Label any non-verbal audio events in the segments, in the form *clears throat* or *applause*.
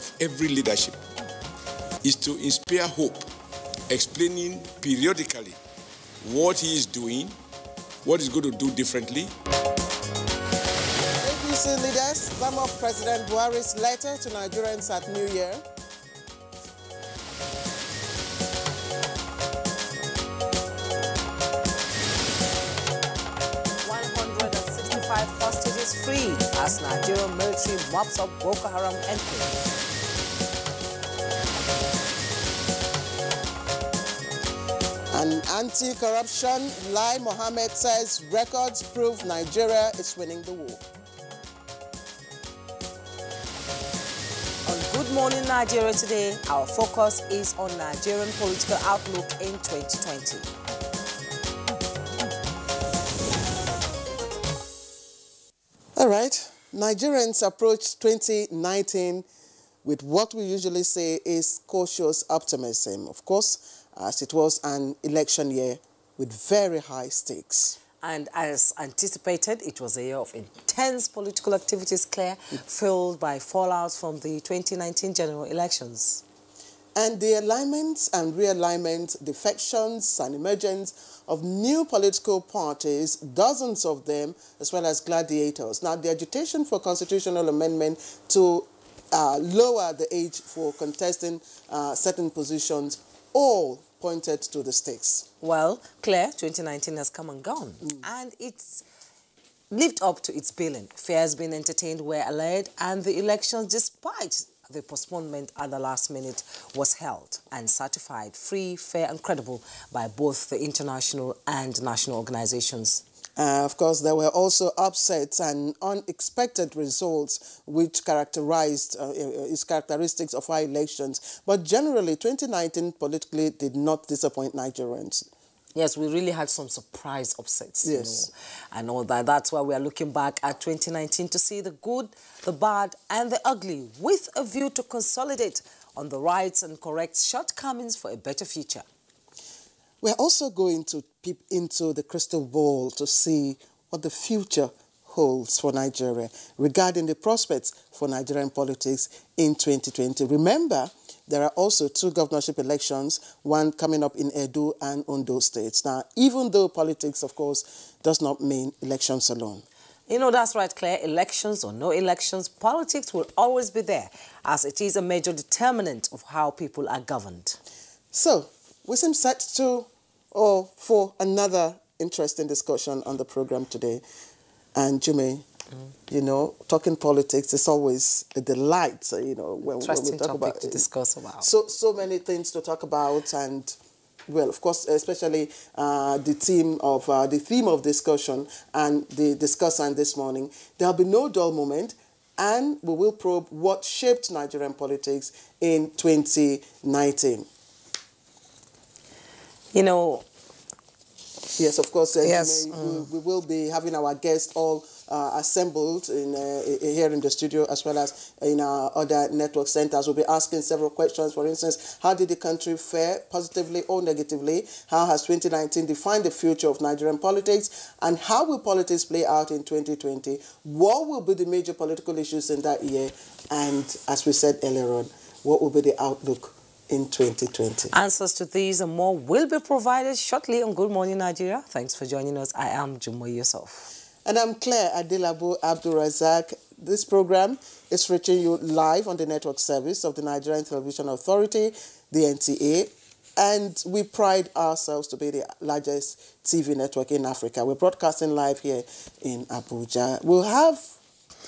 of every leadership is to inspire hope, explaining periodically what he is doing, what he's going to do differently. APC leaders sum up President Buhari's letter to Nigerians at New Year. hostages freed as Nigerian military mops up Boko Haram enclave. Anti-corruption, Lai Mohammed says records prove Nigeria is winning the war. On Good Morning Nigeria today, our focus is on Nigerian political outlook in 2020. All right, Nigerians approach 2019 with what we usually say is cautious optimism. Of course, as it was an election year with very high stakes. And as anticipated, it was a year of intense political activities, Claire, filled by fallouts from the 2019 general elections. And the alignments and realignments, defections and emergence of new political parties, dozens of them, as well as gladiators. Now, the agitation for constitutional amendment to uh, lower the age for contesting uh, certain positions all pointed to the stakes. Well, Claire, 2019 has come and gone, mm. and it's lived up to its billing. Fears being entertained were allayed, and the elections, despite the postponement at the last minute, was held and certified free, fair, and credible by both the international and national organizations. Uh, of course, there were also upsets and unexpected results which characterized uh, its characteristics of our elections. But generally, 2019 politically did not disappoint Nigerians. Yes, we really had some surprise upsets. Yes. You know, and all that. That's why we are looking back at 2019 to see the good, the bad, and the ugly, with a view to consolidate on the rights and correct shortcomings for a better future. We're also going to peep into the crystal ball to see what the future holds for Nigeria regarding the prospects for Nigerian politics in 2020. Remember, there are also two governorship elections, one coming up in Edo and Ondo states. Now, even though politics, of course, does not mean elections alone. You know, that's right, Claire. Elections or no elections, politics will always be there, as it is a major determinant of how people are governed. So, we seem set to or for another interesting discussion on the program today. And Jimmy, mm. you know, talking politics is always a delight. You know, when, when we talk about to discuss about. So so many things to talk about, and well, of course, especially uh, the theme of uh, the theme of discussion and the discussant this morning. There'll be no dull moment, and we will probe what shaped Nigerian politics in 2019. You know, Yes, of course. Uh, yes. May, mm. we, we, will be having our guests all uh, assembled in uh, here in the studio as well as in our other network centers. We'll be asking several questions. For instance, how did the country fare, positively or negatively? How has 2019 defined the future of Nigerian politics? And how will politics play out in 2020? What will be the major political issues in that year? And as we said earlier on, what will be the outlook in 2020. Answers to these and more will be provided shortly on Good Morning Nigeria. Thanks for joining us. I am Jumo Yusuf. And I'm Claire Adilabu Abdul Razak. This program is reaching you live on the network service of the Nigerian Television Authority, the NTA, and we pride ourselves to be the largest TV network in Africa. We're broadcasting live here in Abuja. We'll have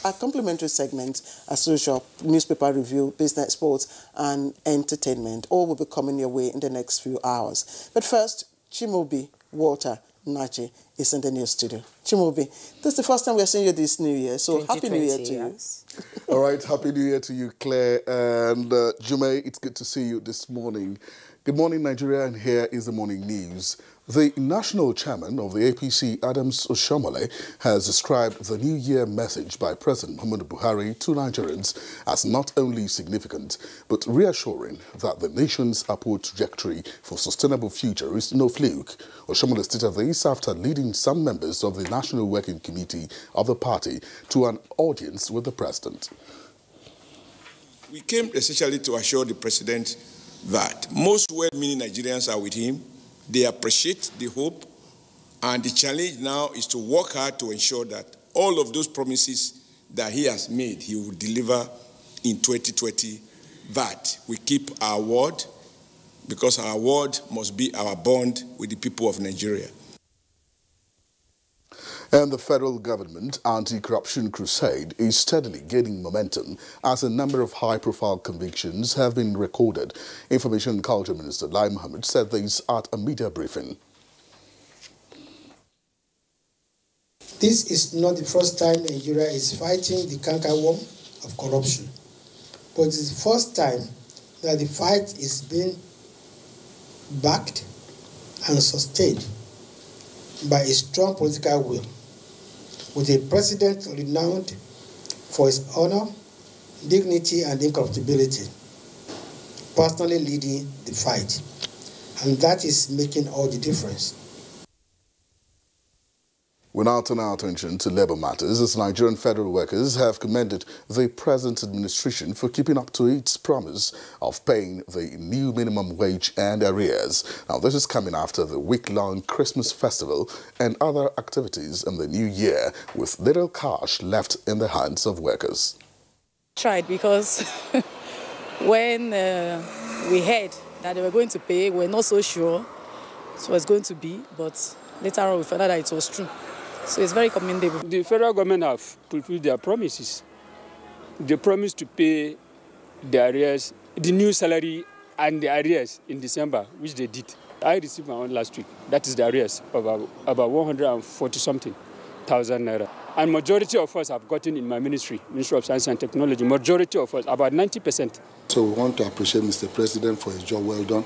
a complimentary segment as usual, newspaper review, business, sports, and entertainment. All will be coming your way in the next few hours. But first, Chimobi Walter Nachi is in the new studio. Chimobi, this is the first time we're seeing you this new year, so happy new year to yes. you. *laughs* All right, happy new year to you, Claire. And uh, Jume, it's good to see you this morning. Good morning, Nigeria, and here is the morning news. The national chairman of the APC, Adams Oshiomhole, has described the New Year message by President Muhammadu Buhari to Nigerians as not only significant, but reassuring that the nation's upward trajectory for sustainable future is no fluke. Oshiomhole stated this after leading some members of the National Working Committee of the party to an audience with the president. We came essentially to assure the president that most well-meaning Nigerians are with him. They appreciate the hope, and the challenge now is to work hard to ensure that all of those promises that he has made, he will deliver in 2020, that we keep our word, because our word must be our bond with the people of Nigeria. And the federal government anti-corruption crusade is steadily gaining momentum as a number of high-profile convictions have been recorded. Information and Culture Minister Lai Mohammed said this at a media briefing. This is not the first time Nigeria is fighting the cankerworm of corruption, but it is the first time that the fight is being backed and sustained by a strong political will with a president renowned for his honor, dignity, and incorruptibility, personally leading the fight. And that is making all the difference. We now turn our attention to labour matters as Nigerian federal workers have commended the present administration for keeping up to its promise of paying the new minimum wage and arrears. Now, this is coming after the week-long Christmas festival and other activities in the new year with little cash left in the hands of workers. Tried because *laughs* when uh, we heard that they were going to pay, we were not so sure it was going to be, but later on we found out that it was true. So it's very commendable. The federal government have fulfilled their promises. They promised to pay the arrears, the new salary and the arrears in December, which they did. I received my own last week. That is the arrears of about, about 140 something thousand naira. And majority of us have gotten in my ministry, Ministry of Science and Technology, majority of us, about 90%. So we want to appreciate Mr. President for his job well done.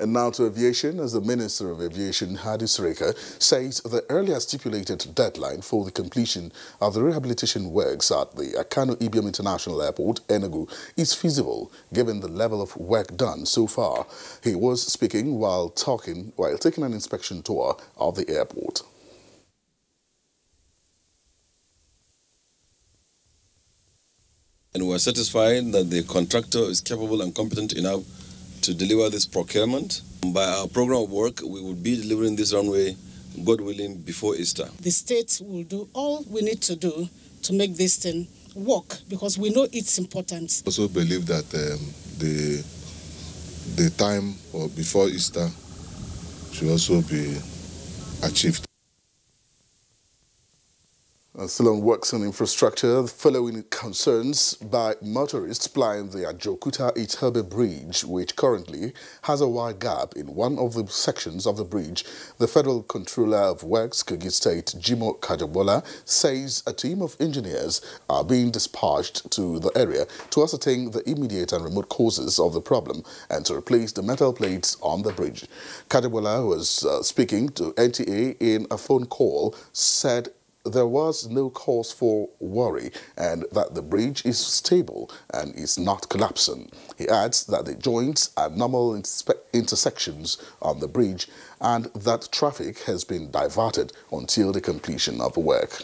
And now to aviation, as the Minister of Aviation, Hadi Sirika, says the earlier stipulated deadline for the completion of the rehabilitation works at the Akanu Ibiam International Airport, Enugu, is feasible given the level of work done so far. He was speaking while talking, while taking an inspection tour of the airport. And we are satisfied that the contractor is capable and competent enough to deliver this procurement. By our program of work, we will be delivering this runway, God willing, before Easter. The state will do all we need to do to make this thing work because we know its importance. I also believe that um, the the time or before Easter should also be achieved. Uh, still on works and infrastructure, following concerns by motorists plying the Ajaokuta Itobe Bridge, which currently has a wide gap in one of the sections of the bridge, the Federal Controller of Works, Kogi State, Jimo Kajabola, says a team of engineers are being dispatched to the area to ascertain the immediate and remote causes of the problem and to replace the metal plates on the bridge. Kajabola was uh, speaking to NTA in a phone call, said there was no cause for worry and that the bridge is stable and is not collapsing. He adds that the joints are normal intersections on the bridge and that traffic has been diverted until the completion of the work.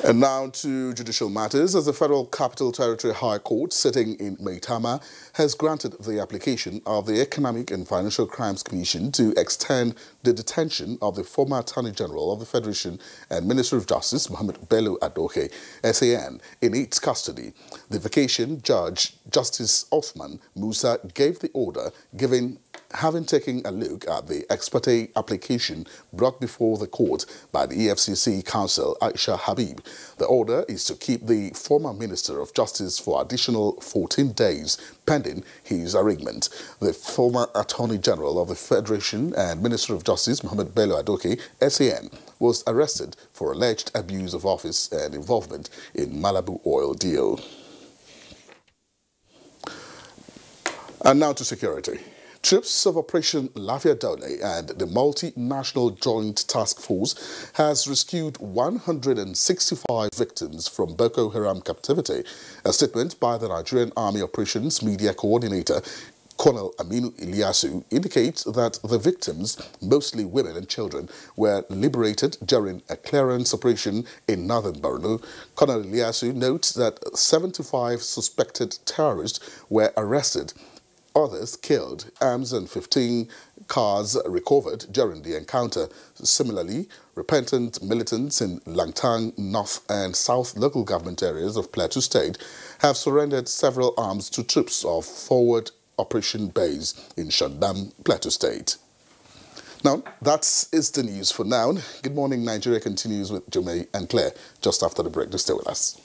And now to judicial matters, as the Federal Capital Territory High Court sitting in Maitama has granted the application of the Economic and Financial Crimes Commission to extend the detention of the former Attorney General of the Federation and Minister of Justice, Mohamed Bello Adoke, SAN, in its custody. The vacation judge, Justice Othman Musa, gave the order giving having taken a look at the ex parte application brought before the court by the EFCC counsel Aisha Habib, the order is to keep the former Minister of Justice for additional 14 days pending his arraignment. The former Attorney General of the Federation and Minister of Justice, Mohamed Bello Adoke, SAN, was arrested for alleged abuse of office and involvement in Malibu oil deal. And now to security. Troops of Operation Dole and the Multinational Joint Task Force has rescued 165 victims from Boko Haram captivity. A statement by the Nigerian Army Operations Media Coordinator Colonel Aminu Ilyasu indicates that the victims, mostly women and children, were liberated during a clearance operation in northern Borno. Colonel Ilyasu notes that 75 suspected terrorists were arrested others killed, arms and 15 cars recovered during the encounter. Similarly, repentant militants in Langtang, North and South local government areas of Plateau State have surrendered several arms to troops of Forward Operation Base in Shandam, Plateau State. Now, that's is the news for now. Good morning, Nigeria continues with Jumei and Claire just after the break. Just stay with us.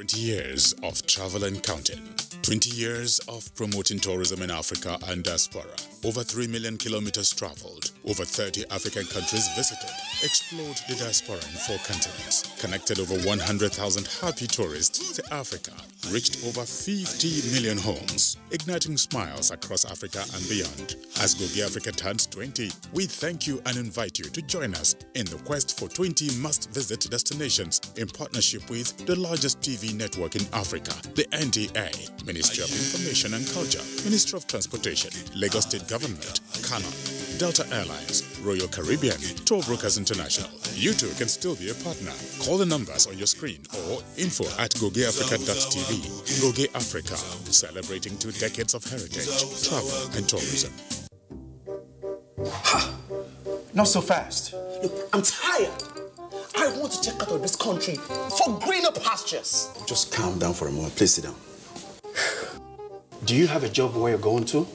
20 years of travel and counting. 20 years of promoting tourism in Africa and diaspora. Over 3 million kilometers traveled. Over 30 African countries visited. Explored the diaspora in four continents. Connected over 100,000 happy tourists to Africa. Reached over 50 million homes. Igniting smiles across Africa and beyond. As Goge Africa turns 20, we thank you and invite you to join us in the quest for 20 must-visit destinations in partnership with the largest TV network in Africa, the NTA, Ministry of Information and Culture, Ministry of Transportation, Lagos State Government, Canon, Delta Airlines, Royal Caribbean, Tour Brokers International. You too can still be a partner. Call the numbers on your screen or info at gogeafrica.tv. Goge Africa, celebrating two decades of heritage, travel and tourism. Ha! Not so fast. Look, I'm tired. I want to check out of this country for greener pastures. Just calm down for a moment. Please sit down. *sighs* Do you have a job where you're going to?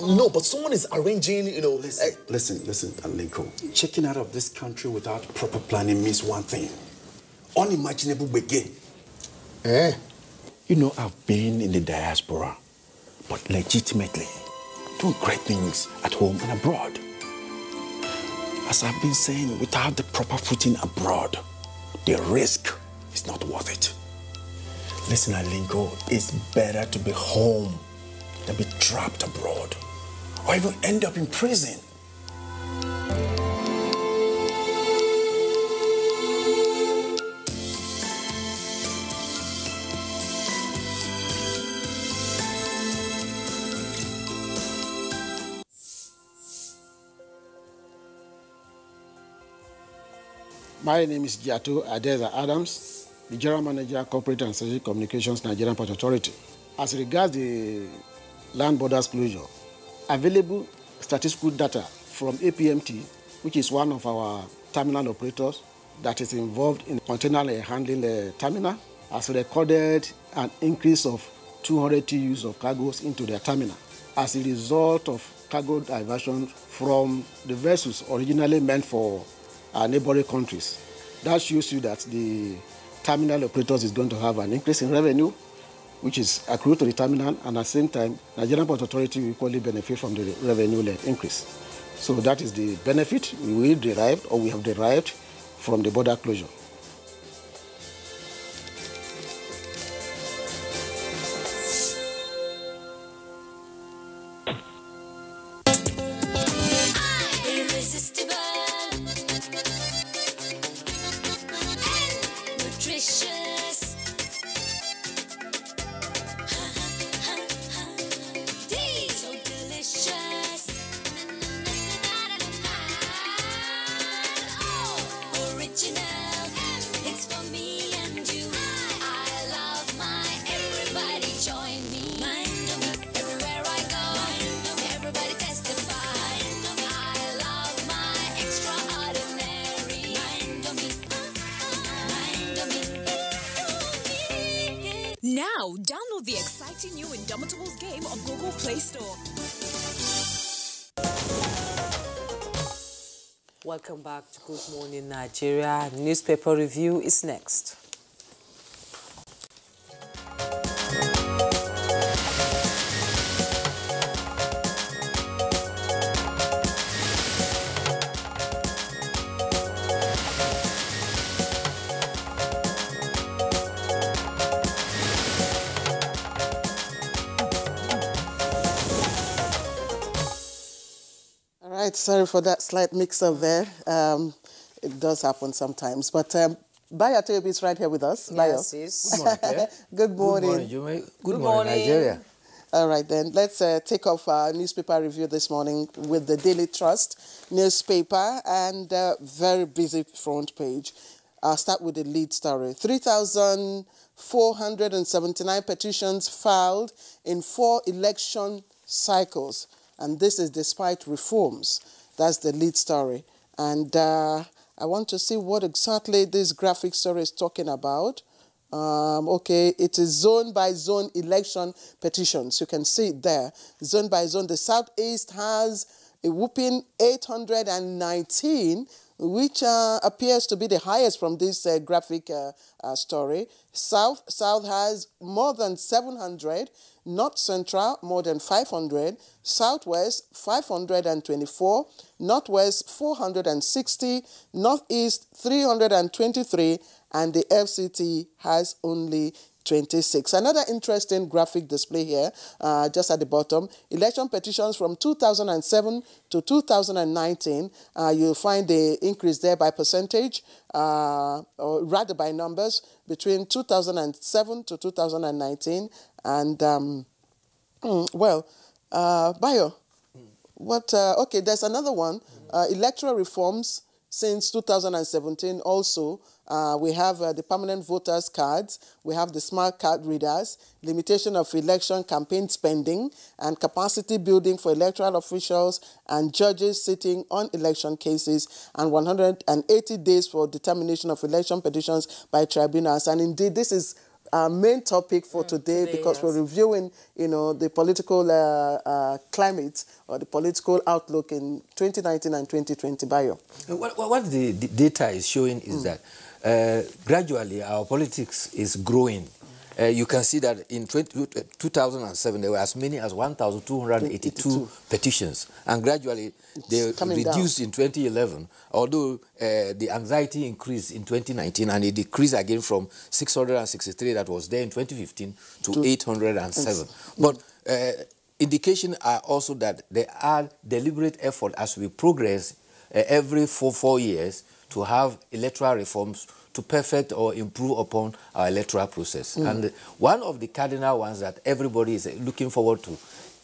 No, but someone is arranging, you know. Listen, listen, listen, Alinko. Checking out of this country without proper planning means one thing unimaginable begin. Eh? You know, I've been in the diaspora, but legitimately doing great things at home and abroad. As I've been saying, without the proper footing abroad, the risk is not worth it. Listen, Alinko, it's better to be home than be trapped abroad or even end up in prison. My name is Giato Adeza Adams, the General Manager, Corporate and Strategic Communications, Nigerian Port Authority. As regards the land borders closure, available statistical data from APMT, which is one of our terminal operators that is involved in container handling terminal, has recorded an increase of 200 TEUs of cargoes into their terminal as a result of cargo diversion from the vessels originally meant for our neighboring countries. That shows you that the terminal operators is going to have an increase in revenue, which is accrued to the terminal, and at the same time, Nigerian Port Authority will equally benefit from the revenue increase. So that is the benefit we derived or we have derived from the border closure. Nigeria. Newspaper review is next. All right, sorry for that slight mix-up there. Um, does happen sometimes. But um, Bayo Toyobi is right here with us. Bayo. Yes, yes. Good morning, *laughs* Good morning. Good morning, Good, morning, Nigeria. All right, then let's uh, take off our newspaper review this morning with the Daily Trust newspaper and uh, very busy front page. I'll start with the lead story 3,479 petitions filed in four election cycles, and this is despite reforms. That's the lead story. And uh, I want to see what exactly this graphic story is talking about. Um, okay, it is zone by zone election petitions. You can see it there. Zone by zone. The Southeast has a whooping 819, which uh, appears to be the highest from this uh, graphic uh, uh, story. South South has more than 700. North Central more than 500. Southwest 524. Northwest 460. Northeast 323 and the FCT has only 26. Another interesting graphic display here, uh, just at the bottom, election petitions from 2007 to 2019. Uh, you'll find the increase there by percentage, uh, or rather by numbers, between 2007 to 2019. And, um, mm, well, uh, Bayo, what, uh, okay, there's another one, uh, electoral reforms since 2017 also. Uh, we have uh, the permanent voters cards. We have the smart card readers limitation of election campaign spending and capacity building for electoral officials and judges sitting on election cases and 180 days for determination of election petitions by tribunals. And indeed this is our main topic for today, today, because yes. we're reviewing, you know, the political uh, uh, climate or the political outlook in 2019 and 2020. Bayo. What, what what the, the data is showing is that uh, gradually our politics is growing. Uh, you can see that in 20, 2007 there were as many as 1,282 petitions, and gradually they coming down. reduced in 2011. Although uh, the anxiety increased in 2019, and it decreased again from 663 that was there in 2015 to, To- 807. But uh, indication are also that there are deliberate effort as we progress uh, every four four years to have electoral reforms to perfect or improve upon our electoral process. Mm. And one of the cardinal ones that everybody is looking forward to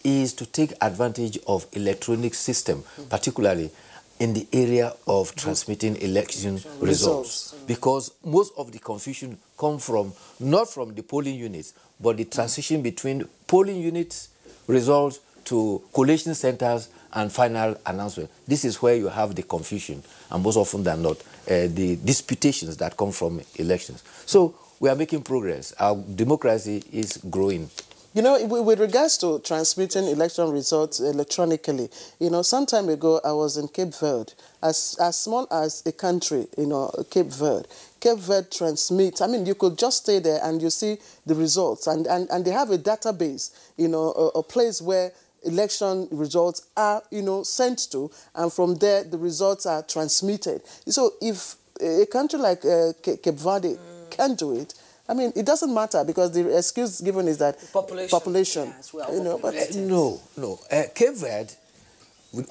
is to take advantage of electronic system, particularly in the area of transmitting election results. Results. Because most of the confusion come from, not from the polling units, but the transition between polling units results to collation centers and final announcement. This is where you have the confusion, and most often than not, uh, the disputations that come from elections. So we are making progress. Our democracy is growing. You know, with regards to transmitting election results electronically, you know, some time ago I was in Cape Verde, as as small as a country, you know, Cape Verde. Cape Verde transmits. I mean, you could just stay there and you see the results, and and, and they have a database, you know, a, a place where election results are, you know, sent to, and from there the results are transmitted. So if a country like uh, Cape Verde can do it. I mean, it doesn't matter because the excuse given is that Population. population you know, but Uh, no, no. Uh, Cape Verde,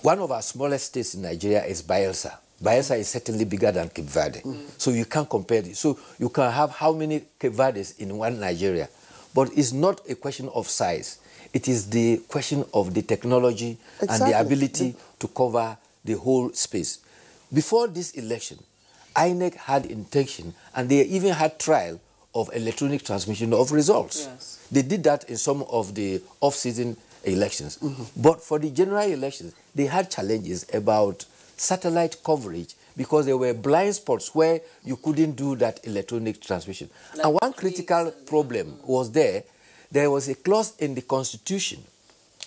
one of our smallest states in Nigeria is Bayelsa. Bayelsa is certainly bigger than Cape Verde. So you can't compare it. So you can have how many Cape Verdes in one Nigeria. But it's not a question of size. It is the question of the technology and the ability to cover the whole space. Before this election, INEC had intention and they even had trial of electronic transmission of results. Yes. They did that in some of the off-season elections. But for the general elections, they had challenges about satellite coverage because there were blind spots where you couldn't do that electronic transmission. and one critical problem was there, there was a clause in the Constitution,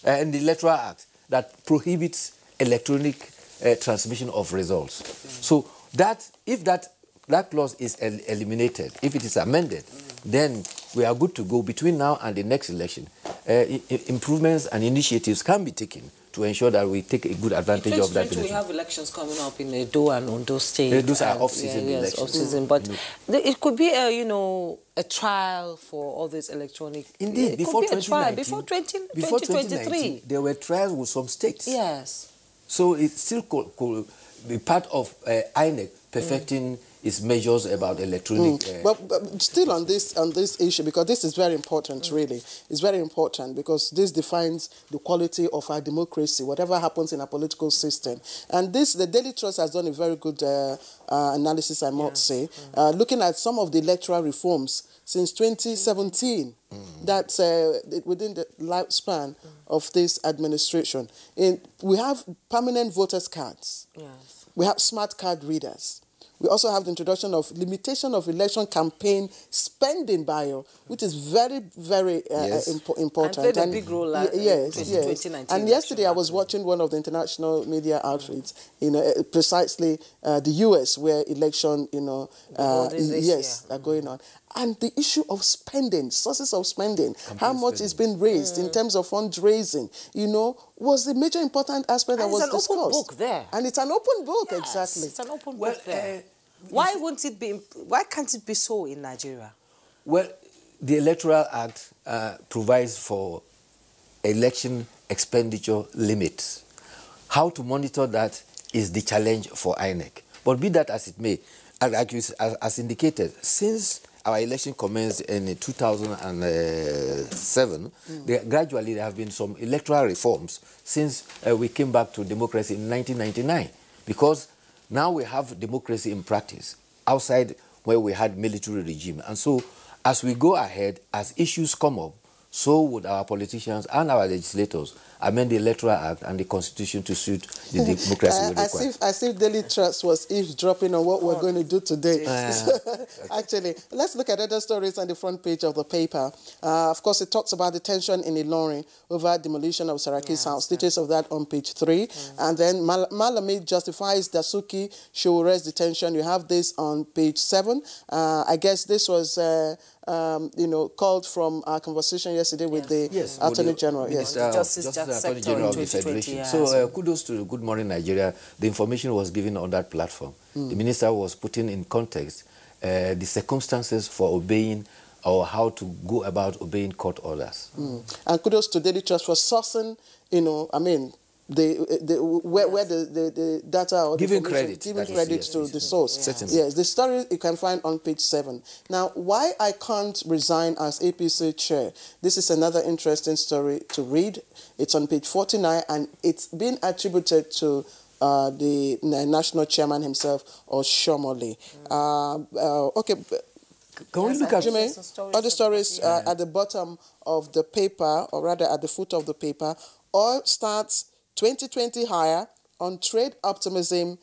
uh, in the Electoral Act, that prohibits electronic uh, transmission of results. So that, if that, that clause is el- eliminated, if it is amended, then we are good to go between now and the next election. Uh, improvements and initiatives can be taken to ensure that we take a good advantage of that 2020, we have elections coming up in Edo and Ondo State. Yeah, those are off-season yes, elections. off-season. Mm. But Mm. it could be a, you know, a trial for all this electronic. Indeed, it before could be a trial 2019, before 20, before 2023. 2019, there were trials with some states. Yes. So it still could, could be part of uh, INEC perfecting its measures about electronic. Mm. uh, But, but still on this on this issue because this is very important really it's very important because this defines the quality of our democracy whatever happens in our political system and this the daily trust has done a very good uh, uh, analysis i must say uh, looking at some of the electoral reforms since 2017 that's uh, within the lifespan of this administration in, we have permanent voters cards Yes. we have smart card readers. We also have the introduction of limitation of election campaign spending Bayo, which is very, very uh, Yes. uh, impo- important. And played a big role, uh, yes, 20- yes. And yesterday I was watching one of the international media outfits, you know, uh, precisely uh, the U.S. where election, you know, uh, holding this yes, are going on. And the issue of spending, sources of spending, how much is being raised in terms of fundraising, you know, was the major important aspect that And was it's an open book there. And it's an open book, exactly. It's an open book there. why won't it be? Why can't it be so in Nigeria? Well, the Electoral Act uh, provides for election expenditure limits. How to monitor that is the challenge for INEC. But be that as it may, as, as, as indicated, since our election commenced in 2007, there, gradually there have been some electoral reforms since uh, we came back to democracy in 1999. Because now we have democracy in practice outside where we had military regime. And so as we go ahead, as issues come up, so would our politicians and our legislators amend the Electoral Act and the Constitution to suit the *laughs* democracy Uh, we as require. if as if Daily Trust was eavesdropping on what we're going to do today. Ah. *laughs* Actually, let's look at other stories on the front page of the paper. Uh, of course, it talks about the tension in Ilorin over demolition of Saraki's house. Details of that on page three. And then Mal- Malami justifies Dasuki Sowore's detention. You have this on page seven. Uh, I guess this was. Uh, um, you know, called from our conversation yesterday with the Yes, Attorney General. Yes, Minister of Justice and Attorney General of the Federation. So uh, kudos to Good Morning Nigeria. The information was given on that platform. Mm. The minister was putting in context uh, the circumstances for obeying or how to go about obeying court orders. Mm. And kudos to Daily Trust for sourcing, you know, I mean, the, the where, where the, the, the data or the Giving information- credit, giving credit yes, to yes, the yes. source. Certainly. Yes, the story you can find on page seven. Now, why I can't resign as APC chair? This is another interesting story to read. It's on page forty-nine, and it's been attributed to. Uh, the national chairman himself, Oshiomhole. Uh, uh, okay, b- Can we look at Jimmy, other stories uh, at the bottom of the paper, or rather at the foot of the paper. all starts 2020 higher on trade optimism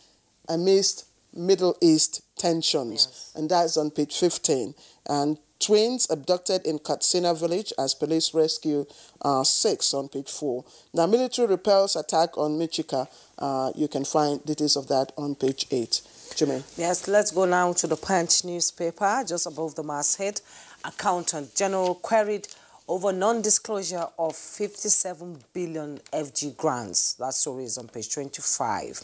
amidst Middle East tensions, and that's on page 15. And twins abducted in Katsina village as police rescue uh, six on page four. Now, military repels attack on Michika. Uh, you can find details of that on page eight. Jimmy. Yes, let's go now to the Punch newspaper, just above the masthead. Accountant General queried over non-disclosure of 57 billion FG grants. That story is on page 25.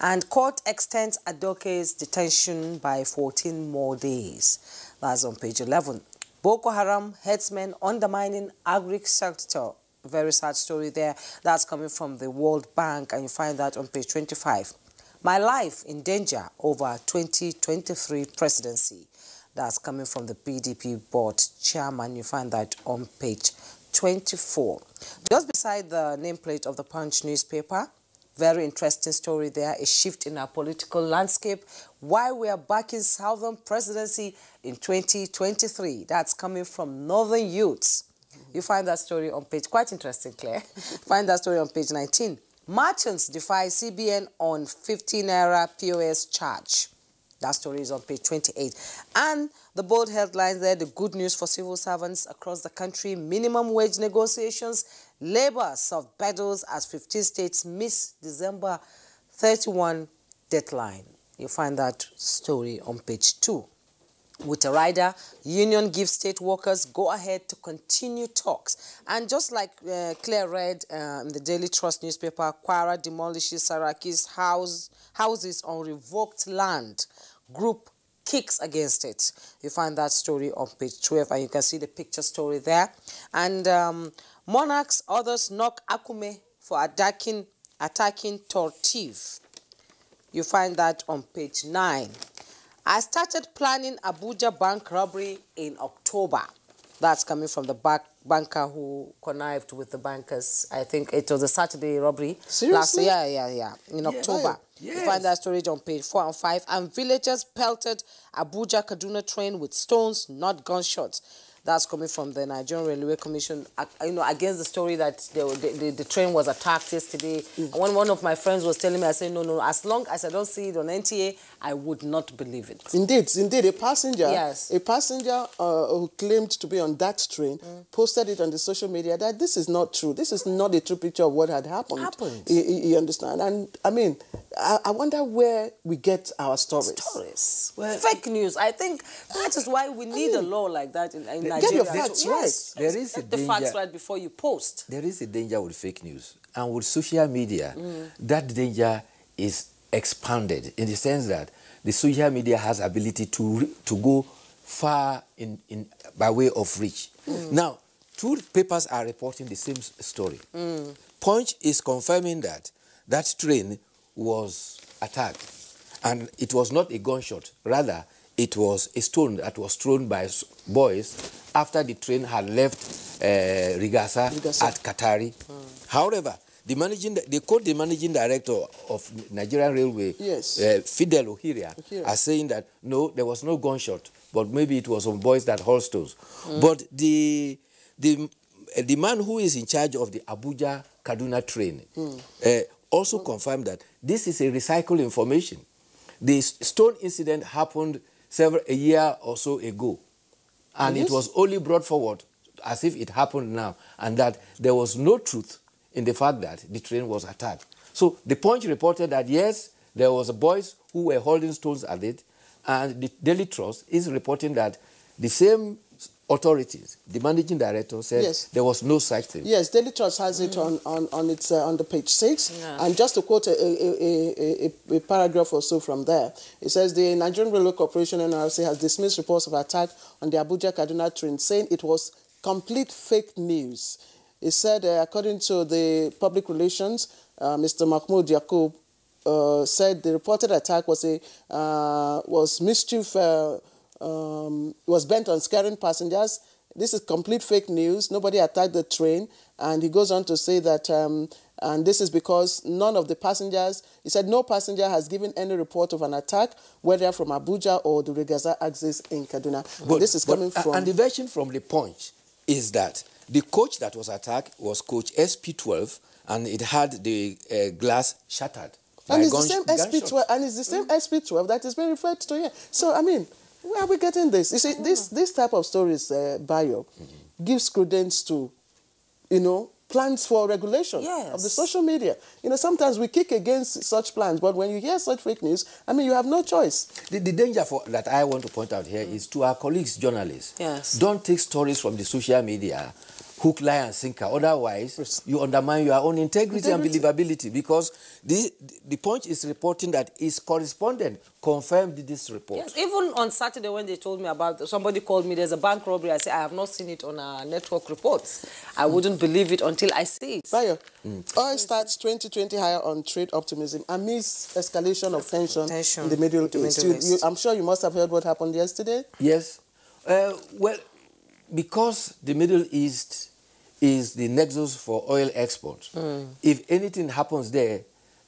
And court extends Adoke's detention by 14 more days. That's on page 11. Boko Haram headsmen undermining agri sector. Very sad story there. That's coming from the World Bank, and you find that on page 25. My life in danger over 2023 presidency. That's coming from the PDP board chairman. You find that on page 24. Just beside the nameplate of the Punch newspaper, very interesting story there, a shift in our political landscape. Why we are backing Southern presidency in 2023. That's coming from Northern Youths. You find that story on page, quite interesting, Claire. *laughs* find that story on page 19. Merchants defy CBN on 15 naira POS charge. That story is on page 28. And the bold headlines there, the good news for civil servants across the country, minimum wage negotiations, labor soft battles as 15 states miss December 31 deadline. You find that story on page 2. With a rider, union gives state workers go ahead to continue talks. And just like uh, Claire read uh, in the Daily Trust newspaper, Kwara demolishes Saraki's house, houses on revoked land. Group kicks against it. You find that story on page 12, and you can see the picture story there. And um, monarchs, others knock Akume for attacking, attacking Tor Tiv. You find that on page 9. I started planning Abuja bank robbery in October. That's coming from the back banker who connived with the bankers. I think it was a Saturday robbery. Last year, yeah, yeah, yeah. in October. You find that storage on page 4 and 5. And villagers pelted Abuja Kaduna train with stones, not gunshots. That's coming from the Nigerian Railway Commission, uh, you know, against the story that the, the, the, train was attacked yesterday. When one of my friends was telling me, I said, no, no, as long as I don't see it on NTA, I would not believe it. Indeed, indeed, a passenger, Yes. a passenger uh, who claimed to be on that train posted it on the social media that this is not true. This is not a true picture of what had happened. Happened. You, you- understand? And I mean, I, I wonder where we get our stories. Stories. Fake news. I think that is why we need a law like that in, in Get your facts Yes. There is a Get the facts right before you post. There is a danger with fake news. And with social media, Mm. that danger is expanded in the sense that the social media has ability to, to go far in, in, by way of reach. Now, two papers are reporting the same story. Punch is confirming that that train was attacked and it was not a gunshot. Rather, it was a stone that was thrown by boys after the train had left uh, Rigasa, Rigasa. at Katari. However, the managing, they quote the managing director of Nigerian Railway, Yes. uh, Fidet Okhiria, Okhiria. as saying that no, there was no gunshot, but maybe it was some boys that hauled stones. But the the uh, the man who is in charge of the Abuja Kaduna train uh, also confirmed that this is a recycled information. The stone incident happened several a year or so ago, and Yes. it was only brought forward as if it happened now, and that there was no truth in the fact that the train was attacked. So the Punch reported that yes, there was boys who were holding stones at it, and the Daily Trust is reporting that the same authorities, the managing director said Yes. there was no such thing. Yes, Daily Trust has it on on on its uh, on the page six, Yeah. and just to quote a, a, a, a, a paragraph or so from there, it says the Nigerian Railway Corporation (NRC) has dismissed reports of attack on the Abuja Kaduna train, saying it was complete fake news. It said, uh, according to the public relations, uh, Mr. Mahmoud Yakub uh, said the reported attack was a uh, was mischief uh, um, was bent on scaring passengers. This is complete fake news. Nobody attacked the train, and he goes on to say that. Um, and this is because none of the passengers, he said, no passenger has given any report of an attack, whether from Abuja or the Rigasa axis in Kaduna. But, this is but- coming from. And the version from the Punch is that the coach that was attacked was coach SP12, and it had the uh, glass shattered. And it's the same. SP12, and it's the same SP12 that is being referred to here. So I mean, where are we getting this? You see, mm-hmm. this this type of stories, uh, Bayo, mm-hmm. gives credence to, you know, plans for regulation of the social media. You know, sometimes we kick against such plans, but when you hear such fake news, I mean, you have no choice. The, the danger for, that I want to point out here mm. is to our colleagues, journalists. Yes. Don't take stories from the social media, hook, line, and sinker. Otherwise, you undermine your own integrity, Integrity. and believability because the, the Punch is reporting that his correspondent confirmed this report. Yes, even on Saturday when they told me about somebody called me, there's a bank robbery. I said I have not seen it on our network reports. I wouldn't believe it until I see it. Bayo, oil starts 2020 higher on trade optimism amidst escalation of tension, in the Middle the East. Middle You- you- I'm sure you must have heard what happened yesterday. Yes. Uh, well, because the Middle East is the nexus for oil export, if anything happens there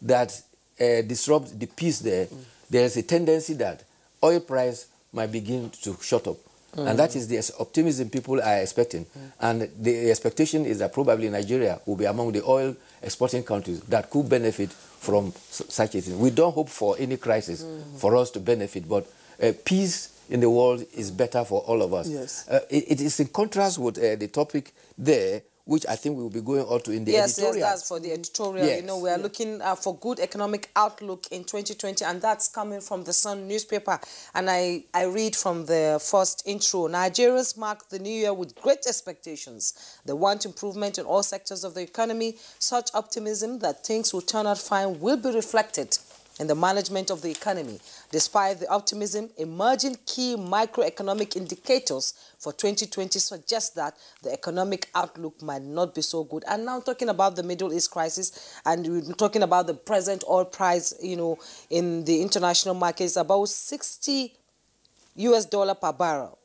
that uh, disrupts the peace there, there's a tendency that oil price might begin to shut up. Mm. And that is the optimism people are expecting. And the expectation is that probably Nigeria will be among the oil exporting countries that could benefit from such a thing. We don't hope for any crisis for us to benefit, but uh, peace in the world is better for all of us. Yes. Uh, it, it is in contrast with uh, the topic there, which I think we will be going on to in the yes, editorial. yes, that's for the editorial. Yes. You know, we are looking uh, for good economic outlook in 2020, and that's coming from the Sun newspaper. And I, I read from the first intro. Nigerians mark the new year with great expectations. They want improvement in all sectors of the economy. Such optimism that things will turn out fine will be reflected in the management of the economy. Despite the optimism, emerging key microeconomic indicators for 2020 suggest that the economic outlook might not be so good. And now talking about the Middle East crisis and we're talking about the present oil price, you know, in the international market is about 60 US dollar per barrel,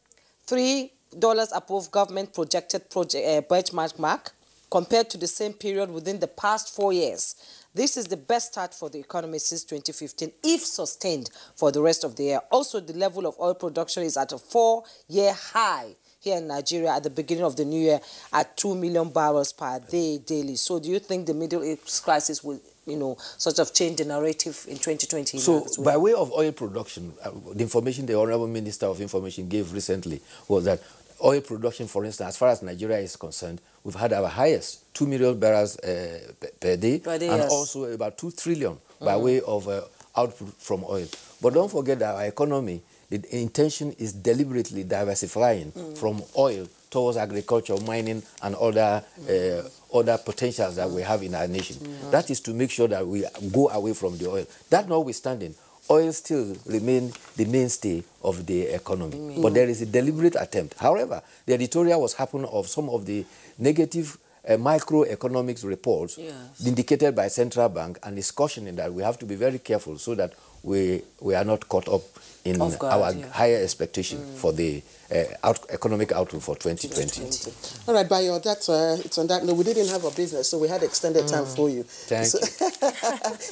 three dollars above government projected project, uh, benchmark mark compared to the same period within the past four years. This is the best start for the economy since 2015, if sustained for the rest of the year. Also, the level of oil production is at a four-year high here in Nigeria at the beginning of the new year at 2 million barrels per day daily. So do you think the Middle East crisis will, you know, sort of change the narrative in 2020? So, well? by way of oil production, uh, the information the Honorable Minister of Information gave recently was that oil production, for instance, as far as Nigeria is concerned, we've had our highest 2 million barrels uh, per- day, Per day, and yes. also about 2 trillion by Mhm. way of uh, output from oil. But don't forget that our economy, the intention is deliberately diversifying Mm. from oil towards agriculture, mining, and other uh, other potentials that we have in our nation. That is to make sure that we go away from the oil. That notwithstanding, oil still remain the mainstay of the economy. Mm. But there is a deliberate attempt. However, the editorial was happening of some of the negative uh, microeconomics reports Yes. indicated by central bank and is cautioning that we have to be very careful so that we we are not caught up in guard, our yeah. higher expectation for the uh, out, economic outlook for 2020. All right, Bayo, that's, uh, it's on that note. We didn't have a business, so we had extended time for you. Thank So-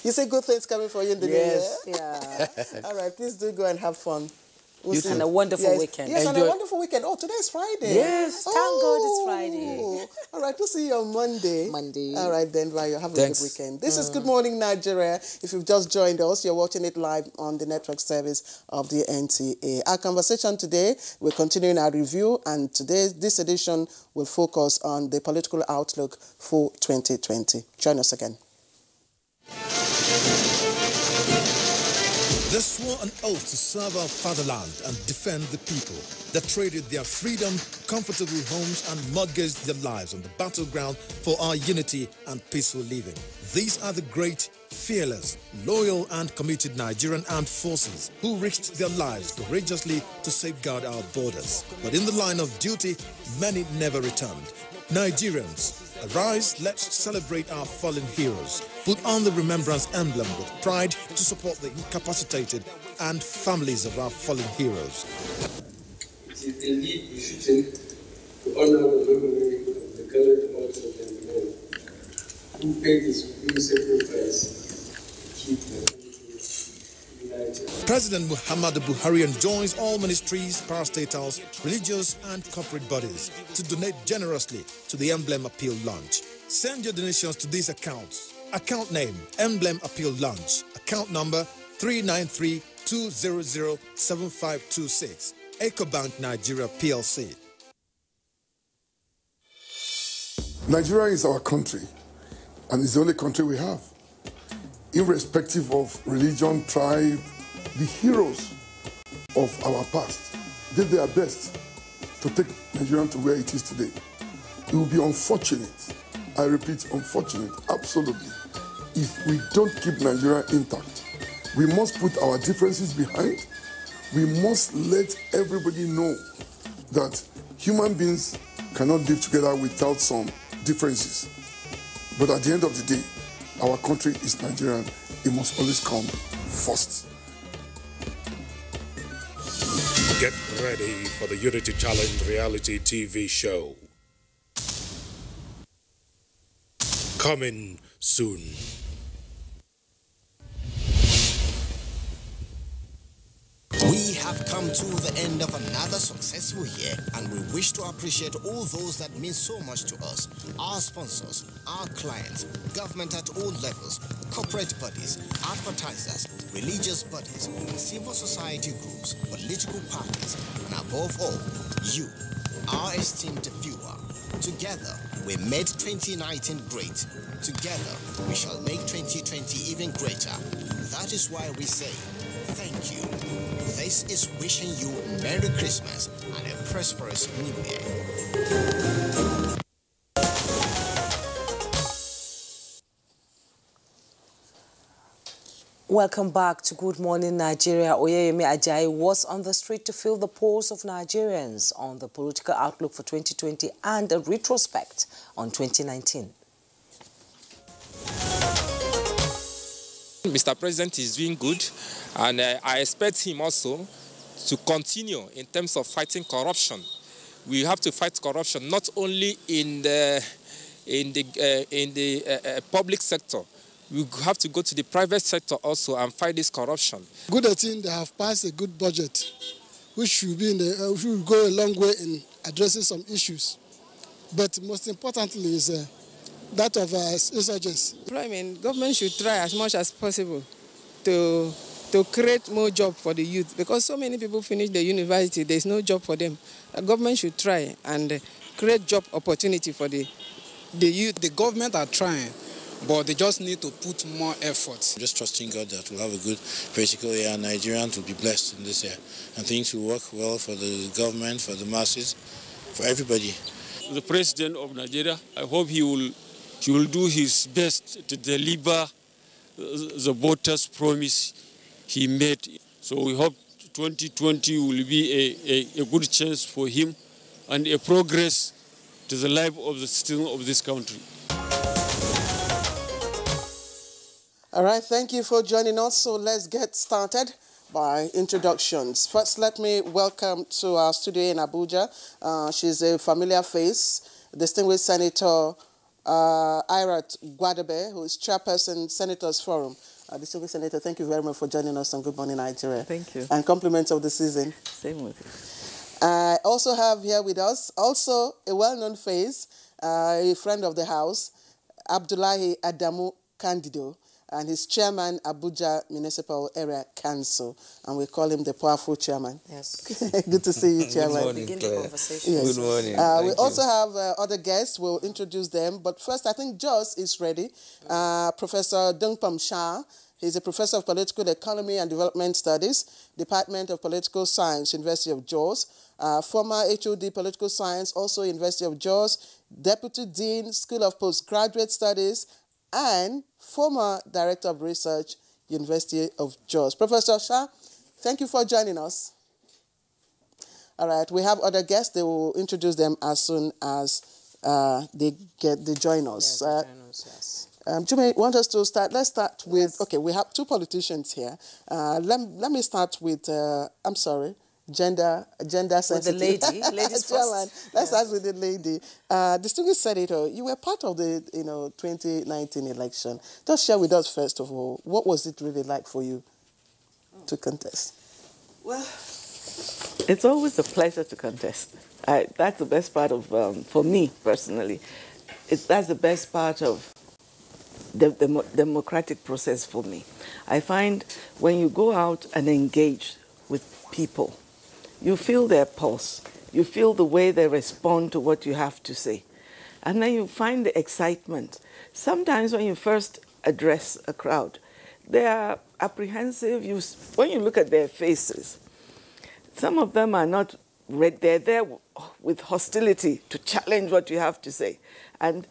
you *laughs* say good things coming for you in the Yes. new year? Yeah. *laughs* All right, please do go and have fun. You too. And a wonderful yes. weekend. Yes, and a wonderful weekend. Oh, today is Friday. Yes, thank God it's Friday. Oh, *laughs* All right, we'll see you on Monday. Monday. All right, then, Bayo, have a Thanks. good weekend. This is Mm. Good Morning Nigeria. If you've just joined us, you're watching it live on the network service of the NTA. Our conversation today, we're continuing our review, and today, this edition will focus on the political outlook for 2020. Join us again. They swore an oath to serve our fatherland and defend the people. They traded their freedom, comfortable homes, and mortgaged their lives on the battleground for our unity and peaceful living. These are the great, fearless, loyal, and committed Nigerian armed forces who risked their lives courageously to safeguard our borders. But in the line of duty, many never returned. Nigerians, arise, let's celebrate our fallen heroes. Put on the remembrance emblem with pride to support the incapacitated and families of our fallen heroes. It is to honor the memory of the gallant men who paid the supreme sacrifice to keep the country united. President Muhammadu Buhari enjoins all ministries, parastatals, religious and corporate bodies to donate generously to the Emblem Appeal Launch. Send your donations to these accounts. Account name Emblem Appeal Launch. Account number 393-200-7526. EcoBank Nigeria PLC. Nigeria is our country, and it's the only country we have. Irrespective of religion, tribe, the heroes of our past did their best to take Nigeria to where it is today. It would be unfortunate, I repeat, unfortunate, absolutely, if we don't keep Nigeria intact. We must put our differences behind. We must let everybody know that human beings cannot live together without some differences. But at the end of the day, our country is Nigerian. It must always come first. Get ready for the Unity Challenge reality TV show. Coming soon. Come to the end of another successful year, and we wish to appreciate all those that mean so much to us our sponsors, our clients, government at all levels, corporate bodies, advertisers, religious bodies, civil society groups, political parties, and above all, you, our esteemed viewer. Together, we made 2019 great. Together, we shall make 2020 even greater. That is why we say, thank you. This is wishing you Merry Christmas and a prosperous New Year. Welcome back to Good Morning Nigeria. Oyeyemi Ajayi was on the street to feel the pulse of Nigerians on the political outlook for 2020 and a retrospect on 2019. Mr. President is doing good, and uh, I expect him also to continue in terms of fighting corruption. We have to fight corruption not only in the in the uh, in the uh, uh, public sector. We have to go to the private sector also and fight this corruption. Good thing they have passed a good budget, which should be in the, uh, will go a long way in addressing some issues. But most importantly is uh, that of uh, insurgents. Employment, government should try as much as possible to to create more job for the youth because so many people finish the university, there's no job for them. The government should try and uh, create job opportunity for the the youth. The government are trying, but they just need to put more effort. Just trusting God that we'll have a good political year and Nigerians will be blessed in this year. And things will work well for the government, for the masses, for everybody. The president of Nigeria, I hope he will, he will do his best to deliver uh, the voters' promise he made. So we hope 2020 will be a, a, a good chance for him and a progress to the life of the citizen of this country. All right, thank you for joining us. So let's get started by introductions. First, let me welcome to our studio in Abuja. Uh, she's a familiar face, distinguished Senator uh, Irat Guadabe, who is chairperson Senators Forum. Uh, distinguished Senator, thank you very much for joining us on Good Morning Nigeria. Thank you. And compliments of the season. Same with you. I also have here with us, also a well-known face, uh, a friend of the house, Abdullahi Adamu Candido, and he's chairman, Abuja Municipal Area Council, and we call him the powerful chairman. Yes. *laughs* Good to see you, chairman. Good morning, Begin the Claire. conversation. Yes. Good morning. Uh, we you. also have uh, other guests. We'll introduce them. But first, I think Jos is ready. Uh, professor Dung Pam Sha. He's a professor of political economy and development studies, Department of Political Science, University of Jos. Uh, former HOD Political Science, also University of Jos. Deputy Dean, School of Postgraduate Studies, and former Director of Research, University of Jos. Professor Sha, thank you for joining us. All right, we have other guests. They will introduce them as soon as uh, they get they join us. Uh, um, Jume, want us to start? Let's start with. Okay, we have two politicians here. Uh, let, let me start with. Uh, I'm sorry, gender gender With the lady. *laughs* Ladies Chairman, first. Let's start with the lady. Uh, distinguished senator, you were part of the you know 2019 election. Just share with us first of all, what was it really like for you to contest? Well, it's always a pleasure to contest. I, that's the best part of, um, for me personally, it, that's the best part of the, the democratic process for me. I find when you go out and engage with people, you feel their pulse, you feel the way they respond to what you have to say. And then you find the excitement. Sometimes when you first address a crowd, they are apprehensive. You, when you look at their faces, some of them are not red. They're there with hostility to challenge what you have to say. And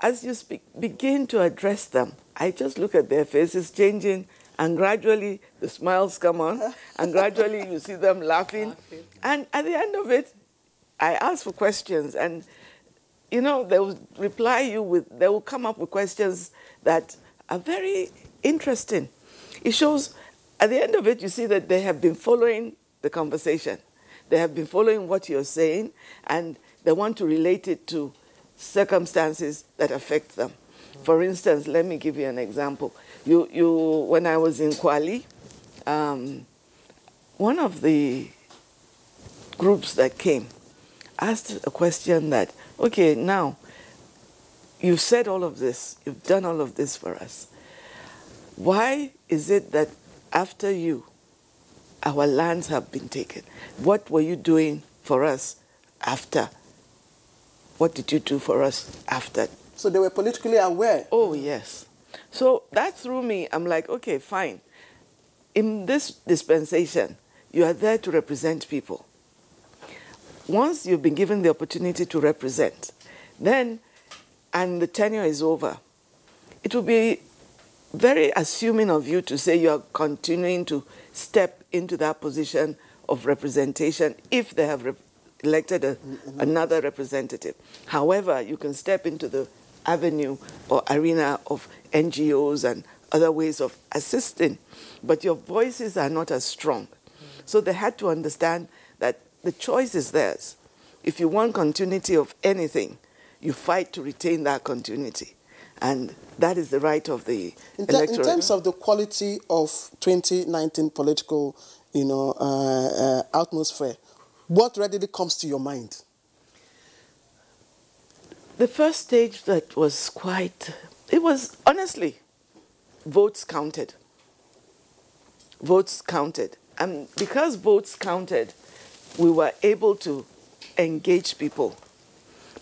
as you speak, begin to address them, I just look at their faces changing, and gradually the smiles come on, and gradually you see them laughing. And at the end of it, I ask for questions, and you know, they will reply you with, they will come up with questions that are very interesting. It shows, at the end of it, you see that they have been following the conversation. They have been following what you're saying, and they want to relate it to circumstances that affect them. For instance, let me give you an example. You, you, when I was in Kwali, um, one of the groups that came asked a question that, okay, now you've said all of this, you've done all of this for us. Why is it that after you, our lands have been taken? What were you doing for us after? What did you do for us after? So they were politically aware. Oh, yes. So that threw me. I'm like, okay, fine. In this dispensation, you are there to represent people. Once you've been given the opportunity to represent, then, and the tenure is over, it will be very assuming of you to say you are continuing to step into that position of representation if they have re- elected a, mm-hmm. another representative. However, you can step into the avenue or arena of NGOs and other ways of assisting, but your voices are not as strong. So they had to understand that the choice is theirs. If you want continuity of anything, you fight to retain that continuity. And that is the right of the In, ter- in terms of the quality of 2019 political, you know, uh, uh, atmosphere, what readily comes to your mind? The first stage that was quite, it was honestly, votes counted. Votes counted. And because votes counted, we were able to engage people.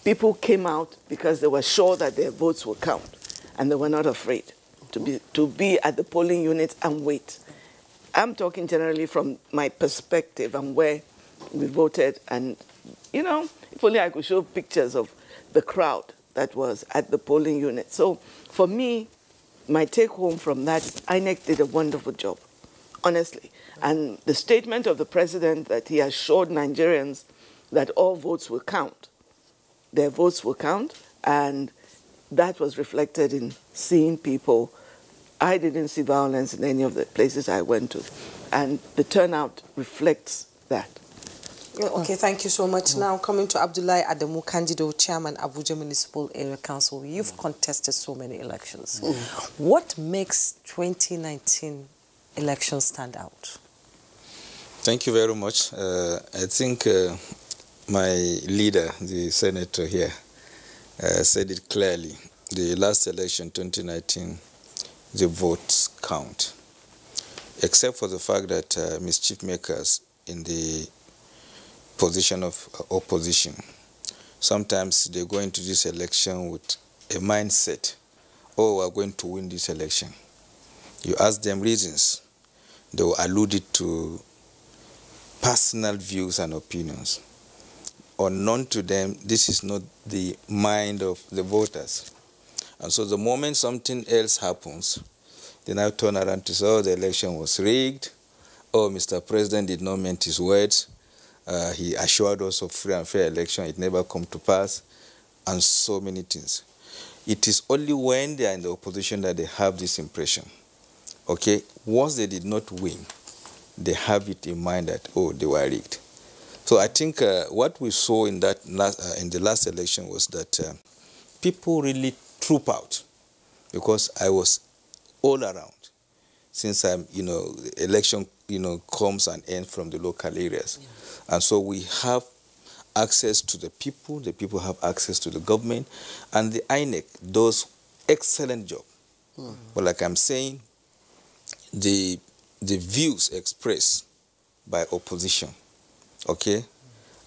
People came out because they were sure that their votes would count and they were not afraid to be, to be at the polling unit and wait. I'm talking generally from my perspective and where we voted. And, you know, if only I could show pictures of the crowd that was at the polling unit. So for me, my take home from that is INEC did a wonderful job, honestly. And the statement of the president that he assured Nigerians that all votes will count, their votes will count, and that was reflected in seeing people. I didn't see violence in any of the places I went to, and the turnout reflects that. Yeah, Okay, thank you so much. Now coming to Abdullahi Adamu Candido, Chairman Abuja Municipal Area Council. You've contested so many elections. What makes 2019 elections stand out? Thank you very much. Uh, I think uh, my leader, the senator here, uh, said it clearly. The last election, 2019, the votes count. Except for the fact that uh, mischief makers in the position of opposition, sometimes they go into this election with a mindset, oh, we're going to win this election. You ask them reasons, they will allude it to personal views and opinions. Unknown to them, this is not the mind of the voters. And so the moment something else happens, they now turn around to say, oh, the election was rigged. Oh, Mr. President did not mean his words. Uh, he assured us of free and fair election. It never come to pass. And so many things. It is only when they are in the opposition that they have this impression. Okay? Once they did not win, they have it in mind that, oh, they were rigged. So I think uh, what we saw in that last, uh, in the last election was that uh, people really troop out because I was all around since I'm, you know, election, you know, comes and ends from the local areas. And so we have access to the people, the people have access to the government, and the INEC does excellent job. But like I'm saying, the the views expressed by opposition, okay,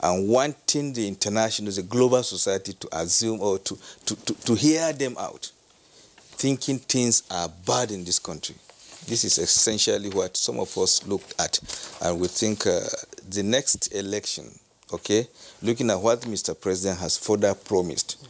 and wanting the international, the global society to assume or to, to, to, to hear them out, thinking things are bad in this country. This is essentially what some of us looked at, and we think uh, the next election, okay, looking at what Mr. President has further promised,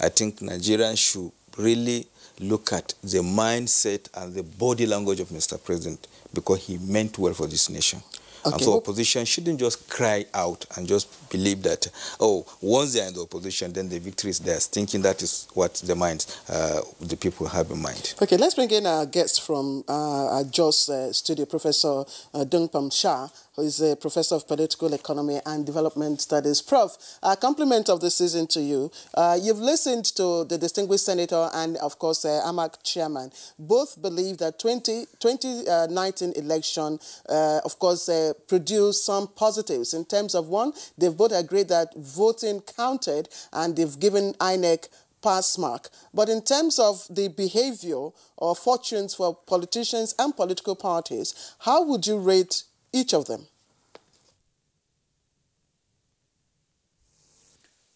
I think Nigerians should really look at the mindset and the body language of Mr. President because he meant well for this nation. And Okay, so opposition shouldn't just cry out and just believe that, oh, once they are in the opposition, then the victory is theirs, thinking that is what the minds, uh, the people have in mind. Okay, let's bring in our guest from uh, our JOS uh, studio, Professor uh, Dung Pam Sha, who is a professor of political economy and development studies. Prof, a compliment of the season to you. Uh, you've listened to the distinguished senator and, of course, uh, AMAC chairman. Both believe that 20, 2019 election, uh, of course, uh, produced some positives in terms of one, they've both agreed that voting counted and they've given INEC pass mark. But in terms of the behavior or fortunes for politicians and political parties, how would you rate each of them?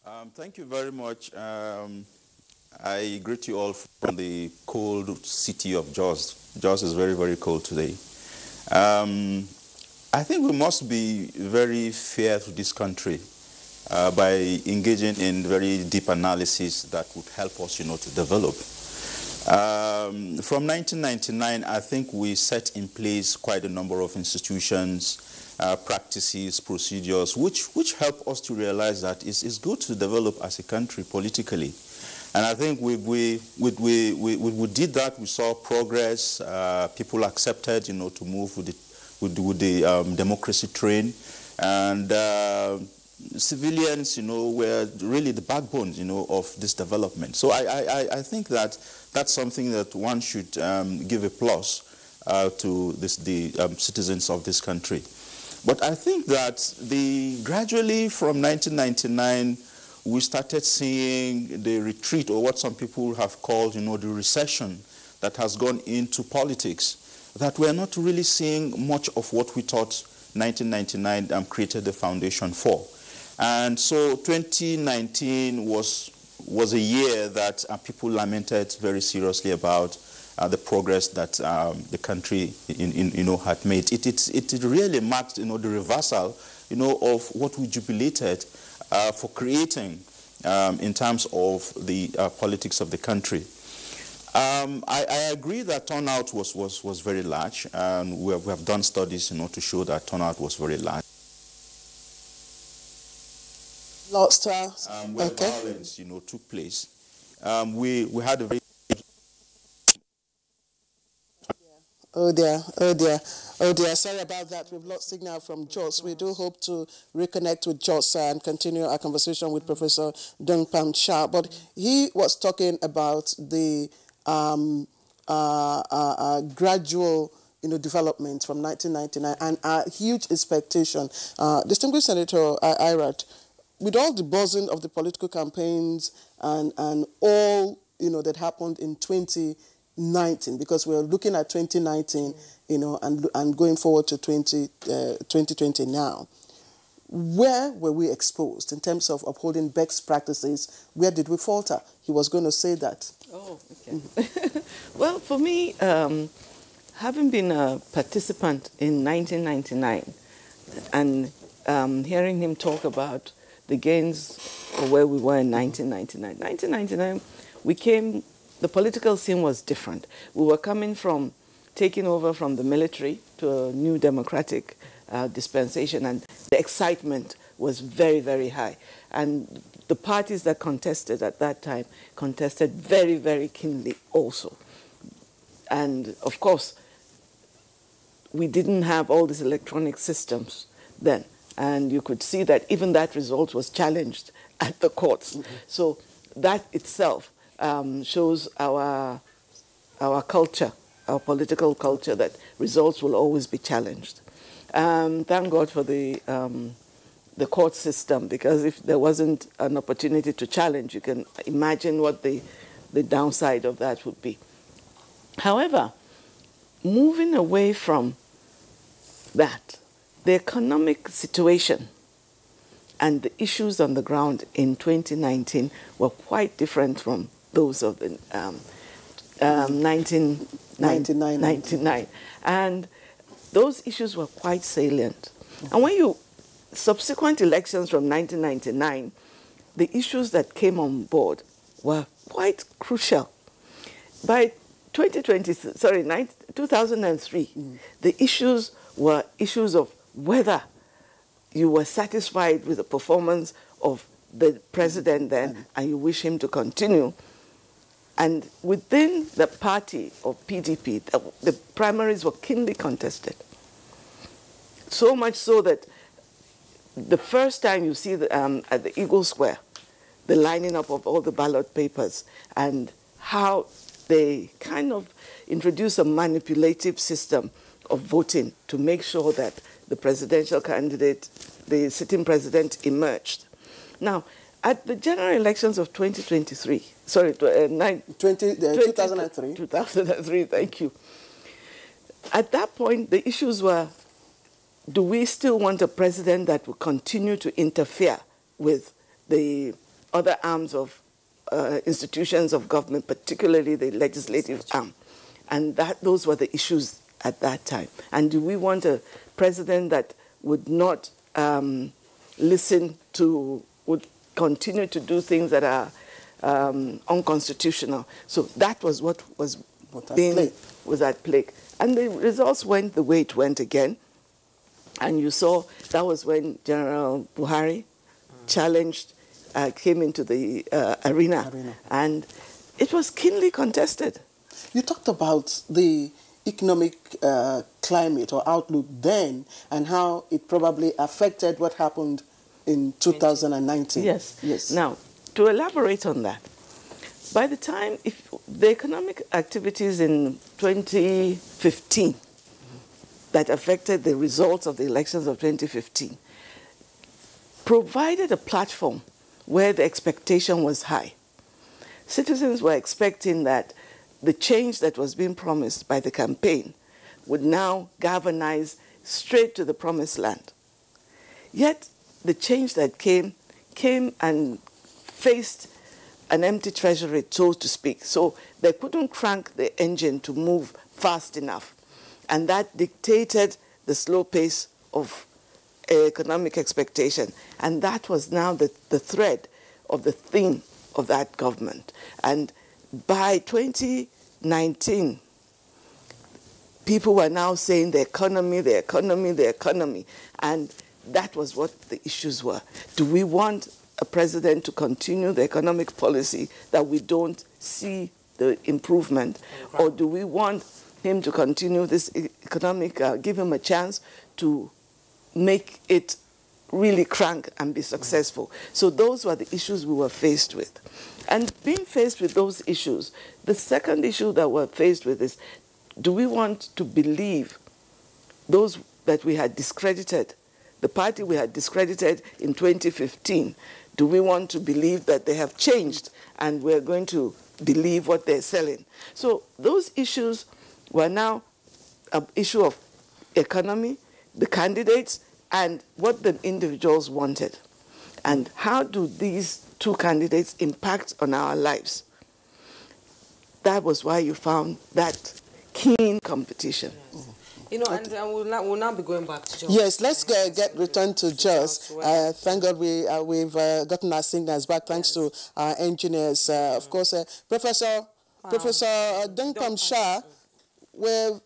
Um, thank you very much. Um, I greet you all from the cold city of Jos. Jos is very, very cold today. Um, I think we must be very fair to this country uh, by engaging in very deep analysis that would help us, you know, to develop. Um, from 1999, I think we set in place quite a number of institutions, uh, practices, procedures, which, which help us to realize that it's, it's good to develop as a country politically. And I think we, we, we, we, we, did that. We saw progress. Uh, people accepted, you know, to move with the, with, with the um, democracy train. And uh, civilians, you know, were really the backbone, you know, of this development. So I, I, I think that that's something that one should um, give a plus uh, to this, the um, citizens of this country. But I think that the gradually from 1999 we started seeing the retreat or what some people have called, you know, the recession that has gone into politics, that we're not really seeing much of what we thought 1999 um, created the foundation for. And so 2019 was, was a year that uh, people lamented very seriously about uh, the progress that um, the country in, in, you know, had made. It, it, it really marked you know, the reversal you know, of what we jubilated uh, for creating um, in terms of the uh, politics of the country. Um, I, I, agree that turnout was, was, was very large, and we have, we have done studies you know, to show that turnout was very large. Lost uh, um, where okay. violence you know, took place. Um, we, we had a very Oh dear, oh dear, oh dear. Sorry about that. We've lost signal from Jos. We do hope to reconnect with Jos and continue our conversation with Professor Dung Pam Sha. But he was talking about the um, uh, uh, uh, gradual you know, development from 1999 and a huge expectation. Uh, Distinguished Senator Irat, with all the buzzing of the political campaigns and, and all you know, that happened in 2019, because we're looking at 2019 you know and and going forward to 20 uh, 2020 now. Where were we exposed in terms of upholding best practices? Where did we falter? He was going to say that. Oh okay. *laughs* Well for me um, having been a participant in 1999 and um, hearing him talk about the gains of where we were in 1999 1999 we came the political scene was different. We were coming from taking over from the military to a new democratic uh, dispensation, and the excitement was very, very high. And the parties that contested at that time contested very, very keenly also. And of course, we didn't have all these electronic systems then. And you could see that even that result was challenged *laughs* at the courts. Mm -hmm. So that itself um, shows our, our culture, our political culture, that results will always be challenged. Um, thank God for the, um, the court system, because if there wasn't an opportunity to challenge, you can imagine what the, the downside of that would be. However, moving away from that, the economic situation and the issues on the ground in 2019 were quite different from those of the um, um, 1999. And those issues were quite salient. And when you, subsequent elections from 1999, the issues that came on board were quite crucial. By 2020, sorry, 2003, mm. the issues were issues of whether you were satisfied with the performance of the president then and you wish him to continue and within the party of PDP, the, the primaries were keenly contested. So much so that the first time you see the, um, at the Eagle Square, the lining up of all the ballot papers and how they kind of introduce a manipulative system of voting to make sure that the presidential candidate, the sitting president, emerged. Now, at the general elections of 2023, sorry, uh, nine, 20, uh, 20, 2003. 2003, thank you. At that point, the issues were, do we still want a president that will continue to interfere with the other arms of uh, institutions of government, particularly the legislative arm? And that, those were the issues at that time. And do we want a president that would not um, listen to, would continue to do things that are um, unconstitutional. So that was what was at being play. was at play, and the results went the way it went again. And you saw that was when General Buhari challenged, uh, came into the uh, arena, and it was keenly contested. You talked about the economic uh, climate or outlook then and how it probably affected what happened in 2019. Yes. Yes. Now, to elaborate on that, by the time if the economic activities in 2015 that affected the results of the elections of 2015 provided a platform where the expectation was high. Citizens were expecting that the change that was being promised by the campaign would now galvanize straight to the promised land. Yet the change that came came and faced an empty treasury, so to speak. So they couldn't crank the engine to move fast enough. And that dictated the slow pace of economic expectation. And that was now the, the thread of the theme of that government. And by 2019, people were now saying the economy, the economy, the economy. And that was what the issues were. Do we want a president to continue the economic policy that we don't see the improvement? Or do we want him to continue this economic, uh, give him a chance to make it really crank and be successful? So those were the issues we were faced with. And being faced with those issues, the second issue that we're faced with is do we want to believe those that we had discredited, the party we had discredited in 2015, do we want to believe that they have changed and we're going to believe what they're selling? So those issues were now an issue of economy, the candidates, and what the individuals wanted. And how do these two candidates impact on our lives? That was why you found that keen competition. You know, and uh, we'll, now, we'll now be going back to John. Yes, let's get, get returned to Jos. Uh, thank God we, uh, we've uh, gotten our signals back thanks to our engineers. Uh, of course, uh, Professor, Professor uh, Dung Pam Sha, we're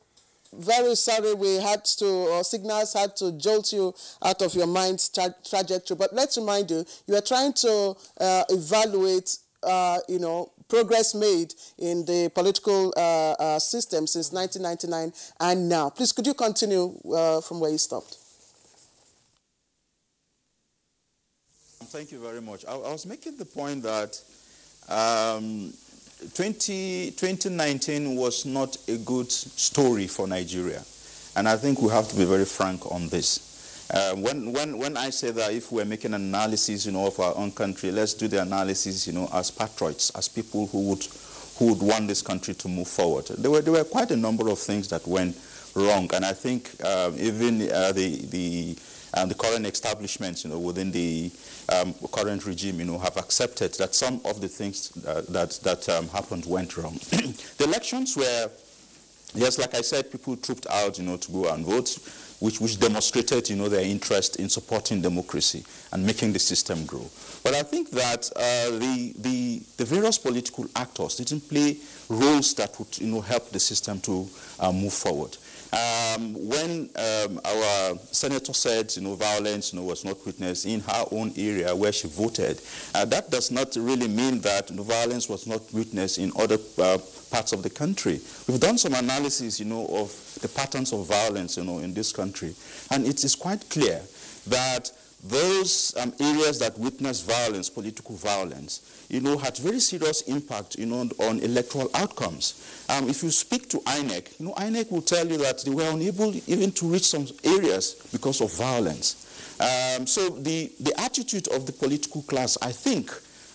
very sorry we had to, or signals had to jolt you out of your mind's tra- trajectory. But let's remind you, you are trying to uh, evaluate, uh, you know, progress made in the political uh, uh, system since 1999 and now. Please, could you continue uh, from where you stopped? Thank you very much. I, I was making the point that um, 20, 2019 was not a good story for Nigeria. And I think we have to be very frank on this. Uh, when, when, when I say that if we're making an analysis, you know, of our own country, let's do the analysis, you know, as patriots, as people who would, who would want this country to move forward. There were, there were quite a number of things that went wrong, and I think uh, even uh, the, the, um, the current establishments, you know, within the um, current regime, you know, have accepted that some of the things uh, that, that um, happened went wrong. *clears throat* the elections were, yes, like I said, people trooped out, you know, to go and vote which, which demonstrated, you know, their interest in supporting democracy and making the system grow. But I think that uh, the, the, the various political actors didn't play roles that would, you know, help the system to uh, move forward. Um, when um, our senator said, you know, violence, you know, was not witnessed in her own area where she voted, uh, that does not really mean that you know, violence was not witnessed in other uh, parts of the country. We've done some analysis, you know, of the patterns of violence, you know, in this country, and it is quite clear that those um, areas that witness violence, political violence, you know, had very serious impact, you know, on electoral outcomes. Um, if you speak to INEC, you know, INEC will tell you that they were unable even to reach some areas because of violence. Um, so the, the attitude of the political class, I think,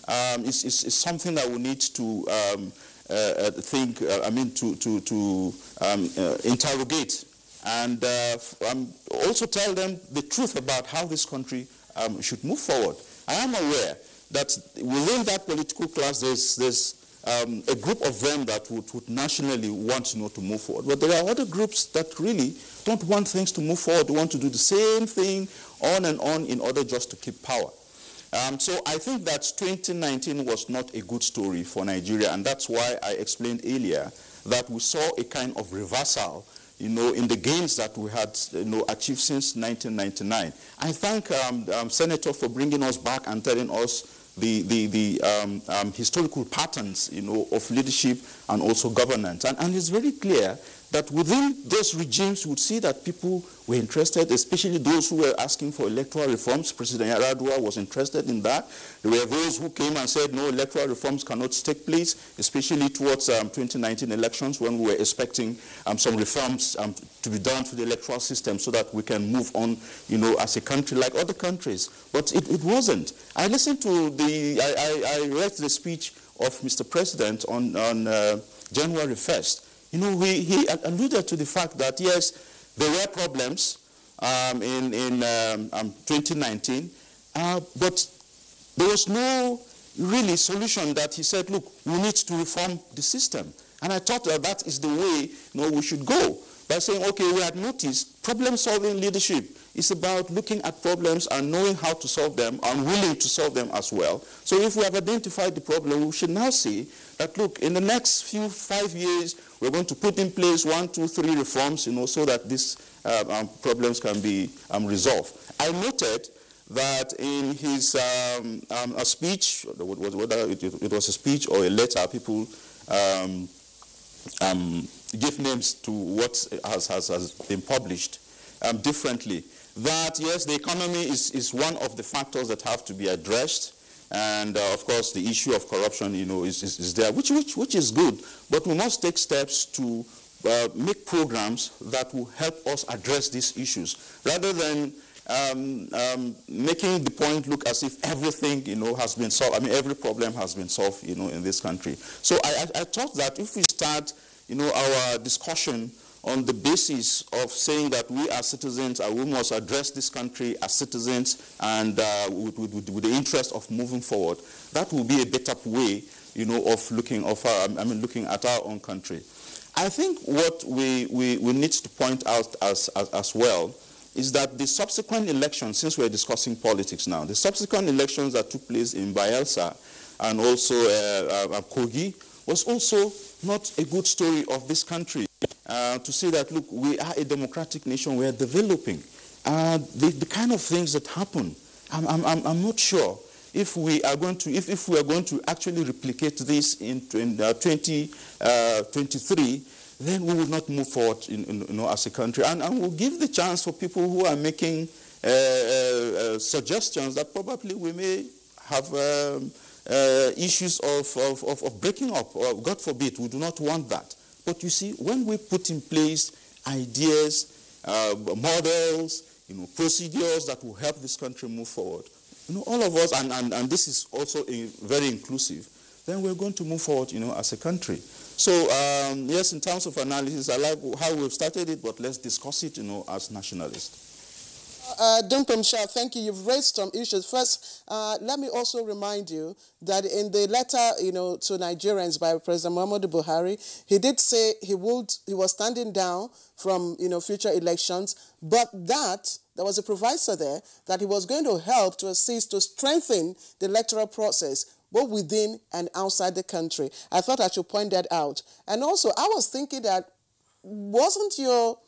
um, is, is, is, something that we need to um, uh, think, uh, I mean, to, to, to um, uh, interrogate and uh, um, also tell them the truth about how this country um, should move forward. I am aware that within that political class, there's, there's um, a group of them that would, would nationally want you know, to move forward. But there are other groups that really don't want things to move forward. They want to do the same thing on and on in order just to keep power. Um, so I think that 2019 was not a good story for Nigeria, and that's why I explained earlier that we saw a kind of reversal you know, in the gains that we had, you know, achieved since 1999. I thank um, um, Senator for bringing us back and telling us the, the, the um, um, historical patterns, you know, of leadership and also governance. And, and it's very clear that within those regimes, you would see that people were interested, especially those who were asking for electoral reforms. President Yar'Adua was interested in that. There were those who came and said, no, electoral reforms cannot take place, especially towards um, 2019 elections when we were expecting um, some reforms um, to be done to the electoral system so that we can move on, you know, as a country like other countries. But it, it wasn't. I listened to the, I, I, I read the speech of Mr. President on, on uh, January 1st. You know, he, he alluded to the fact that, yes, there were problems um, in, in um, um, 2019, uh, but there was no really solution that he said, look, we need to reform the system. And I thought that that is the way you know, we should go by saying, okay, we had noticed problem-solving leadership is about looking at problems and knowing how to solve them and willing to solve them as well. So if we have identified the problem, we should now see that, look, in the next few five years, we're going to put in place one, two, three reforms, you know, so that these uh, um, problems can be um, resolved. I noted that in his um, um, a speech, whether it, was a speech or a letter, people um, um, give names to what has, has, has been published differently. That, yes, the economy is, is one of the factors that have to be addressed. And, uh, of course, the issue of corruption, you know, is, is, is there, which, which, which is good. But we must take steps to uh, make programs that will help us address these issues, rather than um, um, making the point look as if everything, you know, has been solved. I mean, every problem has been solved, you know, in this country. So I, I, I thought that if we start, you know, our discussion on the basis of saying that we as citizens, uh, we must address this country as citizens and uh, with, with, with, the interest of moving forward, that will be a better way, you know, of looking, of our, I mean, looking at our own country. I think what we, we, we need to point out as, as, as well is that the subsequent elections, since we're discussing politics now, the subsequent elections that took place in Bayelsa and also uh, uh, Kogi was also not a good story of this country. Uh, to say that, look, we are a democratic nation, we are developing. Uh, the, the, kind of things that happen, I'm, I'm, I'm not sure if we are going to, if, if we are going to actually replicate this in, in uh, 2023, then we will not move forward in, in, you know, as a country. And, and we'll give the chance for people who are making uh, uh, suggestions that probably we may have um, issues of, of, of, of breaking up. Or God forbid, we do not want that. But you see, when we put in place ideas, uh, models, you know, procedures that will help this country move forward, you know, all of us, and, and, and this is also very inclusive, then we're going to move forward, you know, as a country. So, um, yes, in terms of analysis, I like how we've started it, but let's discuss it, you know, as nationalists. Uh, Dung Pam Sha, thank you. You've raised some issues. First, uh, let me also remind you that in the letter, you know, to Nigerians by President Muhammadu Buhari, he did say he would, he was standing down from, you know, future elections, but that there was a proviso there that he was going to help to assist to strengthen the electoral process both within and outside the country. I thought I should point that out. And also, I was thinking that wasn't your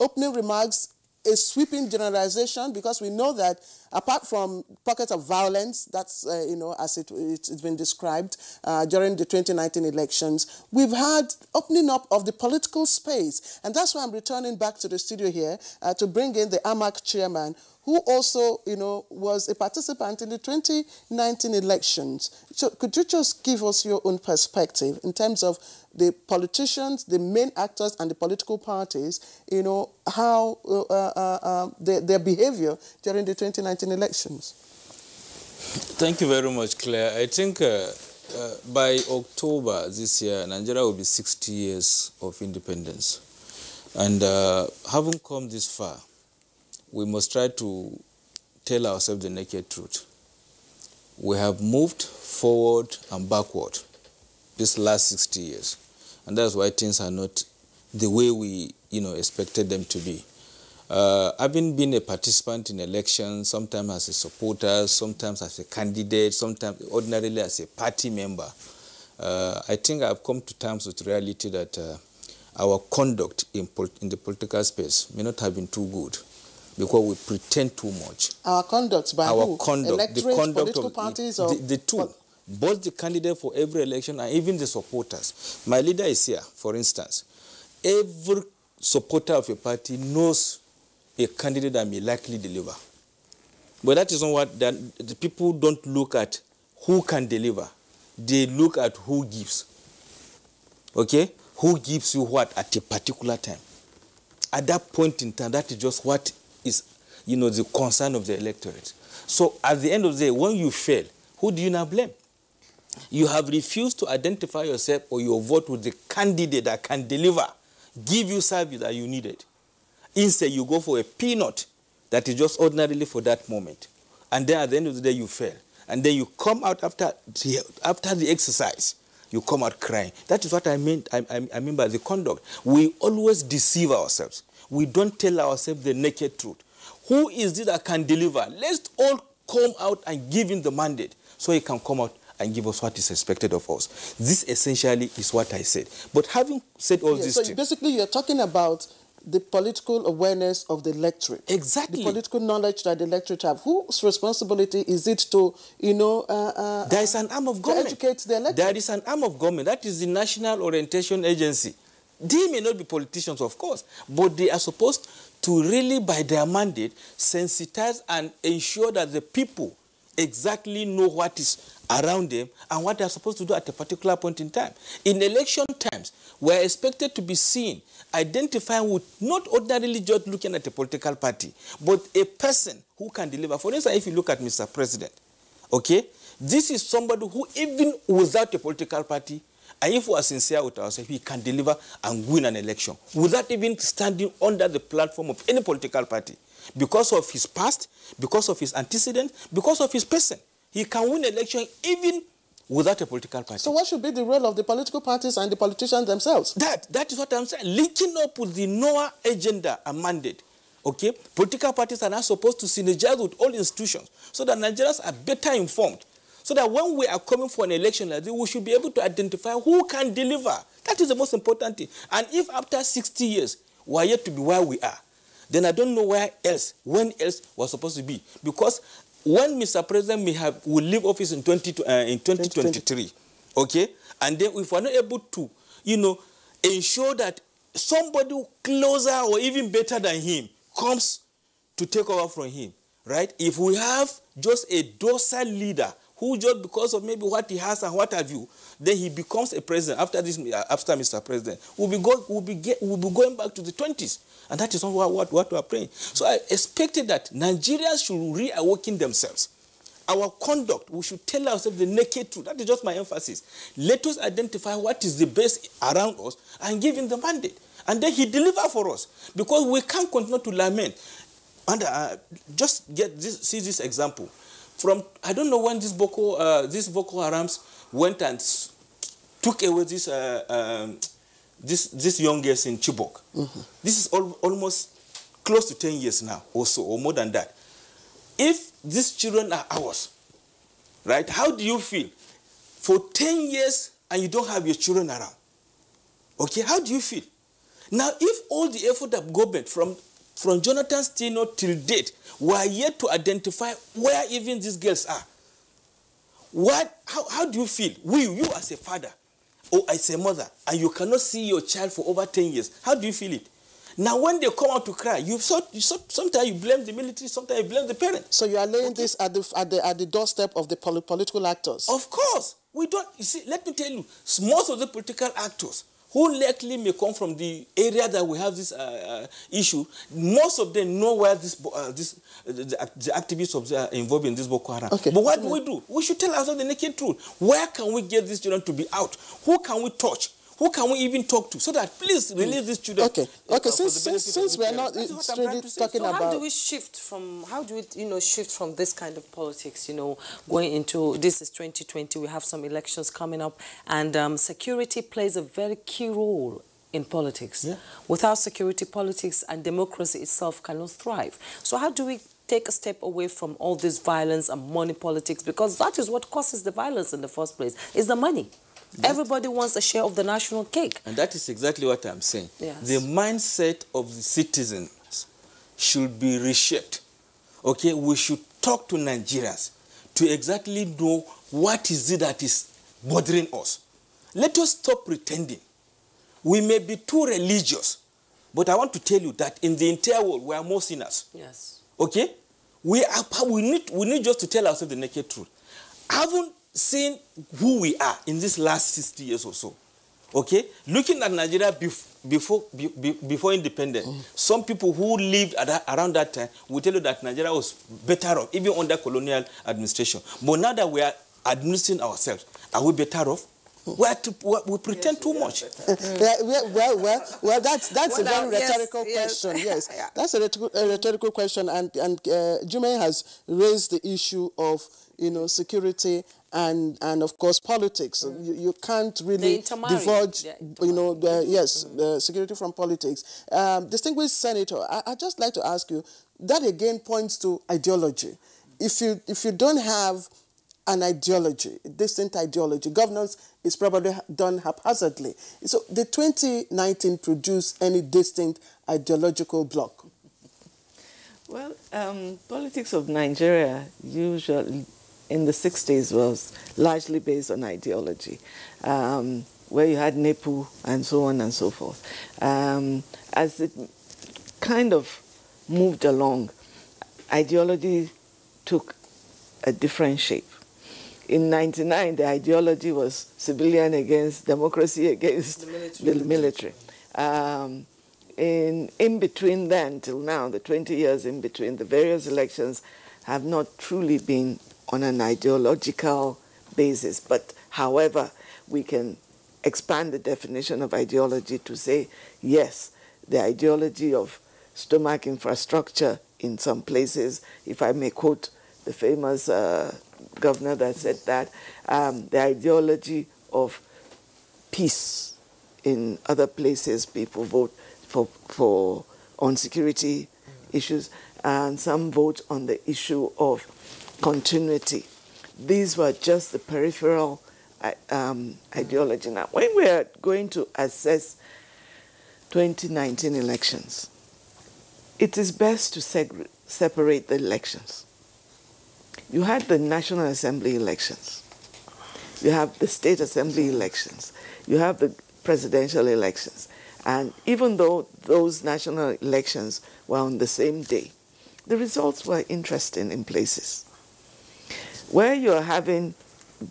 opening remarks a sweeping generalization because we know that apart from pockets of violence, that's, uh, you know, as it, has been described uh, during the 2019 elections, we've had opening up of the political space. And that's why I'm returning back to the studio here uh, to bring in the AMAC chairman, who also, you know, was a participant in the 2019 elections. So could you just give us your own perspective in terms of the politicians, the main actors, and the political parties, you know, how uh, uh, uh, their, their behavior during the 2019 elections? Thank you very much, Claire. I think uh, uh, by October this year, Nigeria will be 60 years of independence. And uh, having come this far, we must try to tell ourselves the naked truth. We have moved forward and backward these last 60 years. And that's why things are not the way we you know, expected them to be. Uh, having been a participant in elections, sometimes as a supporter, sometimes as a candidate, sometimes ordinarily as a party member, uh, I think I've come to terms with reality that uh, our conduct in, in the political space may not have been too good because we pretend too much. Our conduct by our who? conduct, Electorate, the conduct political of parties, the, or the two, both the candidate for every election and even the supporters. My leader is here, for instance. Every supporter of a party knows a candidate that may likely deliver. But that is not what that, the people don't look at who can deliver. They look at who gives. Okay? Who gives you what at a particular time. At that point in time, that is just what is, you know, the concern of the electorate. So at the end of the day, when you fail, who do you now blame? You have refused to identify yourself or your vote with the candidate that can deliver, give you service that you needed. Instead, you go for a peanut that is just ordinarily for that moment. And then at the end of the day, you fail. And then you come out after the, after the exercise, you come out crying. That is what I meant. I, I, I mean by the conduct. We always deceive ourselves. We don't tell ourselves the naked truth. Who is it that can deliver? Let's all come out and give him the mandate so he can come out and give us what is expected of us. This essentially is what I said. But having said all Yeah, this, so things- basically, you're talking about the political awareness of the electorate. Exactly. The political knowledge that the electorate have. Whose responsibility is it to, you know, uh, uh, There is an arm of government. educate the electorate? There is an arm of government. That is the National Orientation Agency. They may not be politicians, of course, but they are supposed to really, by their mandate, sensitize and ensure that the people exactly know what is around them and what they are supposed to do at a particular point in time. In election times, we are expected to be seen, identifying with not ordinarily just looking at a political party, but a person who can deliver. For instance, if you look at Mr. President, okay, this is somebody who, even without a political party, and if we are sincere with ourselves, he can deliver and win an election without even standing under the platform of any political party. Because of his past, because of his antecedent, because of his person. He can win election even without a political party. So what should be the role of the political parties and the politicians themselves? That that is what I'm saying. Linking up with the NOA agenda and mandate. Okay, political parties are now supposed to synergize with all institutions so that Nigerians are better informed. So that when we are coming for an election like this, we should be able to identify who can deliver. That is the most important thing. And if after 60 years we are yet to be where we are, then I don't know where else, when else was supposed to be. Because when Mr. President may have will leave office in 20, uh, in 2023, okay, and then if we're not able to, you know, ensure that somebody closer or even better than him comes to take over from him, right? If we have just a docile leader who just because of maybe what he has and what have you, then he becomes a president after this uh, after Mr. President. We'll be go, we'll be get, we'll be going back to the 20s. And that is not what, what, what we are praying. So I expected that Nigerians should reawaken themselves. Our conduct, we should tell ourselves the naked truth. That is just my emphasis. Let us identify what is the best around us and give him the mandate. And then he deliver for us. Because we can't continue to lament. And uh, just get this, see this example. From I don't know when this Boko, uh, this Boko Harams went and took away this, uh, um, this, this young girls in Chibok. This is al- almost close to 10 years now, or so, or more than that. If these children are ours, right, how do you feel? For 10 years and you don't have your children around. Okay, how do you feel? Now, if all the effort of government from, from Jonathan's tenure till date we are yet to identify where even these girls are, what, how, how do you feel? We, you as a father or as a mother, and you cannot see your child for over 10 years, how do you feel it? Now, when they come out to cry, you, so, you so, sometimes you blame the military, sometimes you blame the parents. So you are laying this at the, at the at the doorstep of the poli- political actors. Of course, we don't. You see, let me tell you, most of the political actors who likely may come from the area that we have this uh, uh, issue, most of them know where this uh, this uh, the, the, the activists of are involved in this Boko Haram. Okay. But what do we do? We should tell ourselves the naked truth. Where can we get these children to be out? Who can we touch? Who can we even talk to so that please release these children? Okay. Okay. Since since, since we are not That's really trying to say. talking so about how do we shift from how do we you know shift from this kind of politics you know going into this is 2020 we have some elections coming up and um, security plays a very key role in politics. Yeah. Without security, politics and democracy itself cannot thrive. So how do we take a step away from all this violence and money politics? Because that is what causes the violence in the first place, is the money. Everybody wants a share of the national cake. And that is exactly what I'm saying. Yes. The mindset of the citizens should be reshaped. Okay, we should talk to Nigerians to exactly know what is it that is bothering us. Let us stop pretending. We may be too religious, but I want to tell you that in the entire world, we are more sinners. Yes. Okay? We, are, we, need, we need just to tell ourselves the naked truth. Haven't seen who we are in these last 60 years or so. Okay? Looking at Nigeria bef- before, be, be- before independence, mm. some people who lived at that, around that time will tell you that Nigeria was better off, even under colonial administration. But now that we are administering ourselves, are we better off? Mm. We, are to, we, we pretend too much. *laughs* Mm. Well, well, well, well, that's that's a very now, yes, rhetorical yes. question. *laughs* Yes, that's a rhetorical, a rhetorical question, and and uh, Jume has raised the issue of you know security and and of course politics. You, you can't really intermarry. divulge, They you know, the, yes, the security from politics. Um, distinguished senator, I, I'd just like to ask you. That again points to ideology. If you if you don't have an ideology, a distinct ideology. Governance is probably done haphazardly. So did 2019 produce any distinct ideological block? Well, um, politics of Nigeria usually in the 60s was largely based on ideology, um, where you had NEPU and so on and so forth. Um, as it kind of moved along, ideology took a different shape. In 99, the ideology was civilian against democracy against the military. The military. Um, in, in between then till now, the 20 years in between, the various elections have not truly been on an ideological basis. But however, we can expand the definition of ideology to say, yes, the ideology of stomach infrastructure in some places, if I may quote the famous uh, governor that said that, um, the ideology of peace in other places, people vote for, for on security issues, and some vote on the issue of continuity. These were just the peripheral uh, um, ideology. Now, when we are going to assess 2019 elections, it is best to seg- separate the elections. You had the National Assembly elections. You have the State Assembly elections. You have the presidential elections. And even though those national elections were on the same day, the results were interesting in places. Where you're having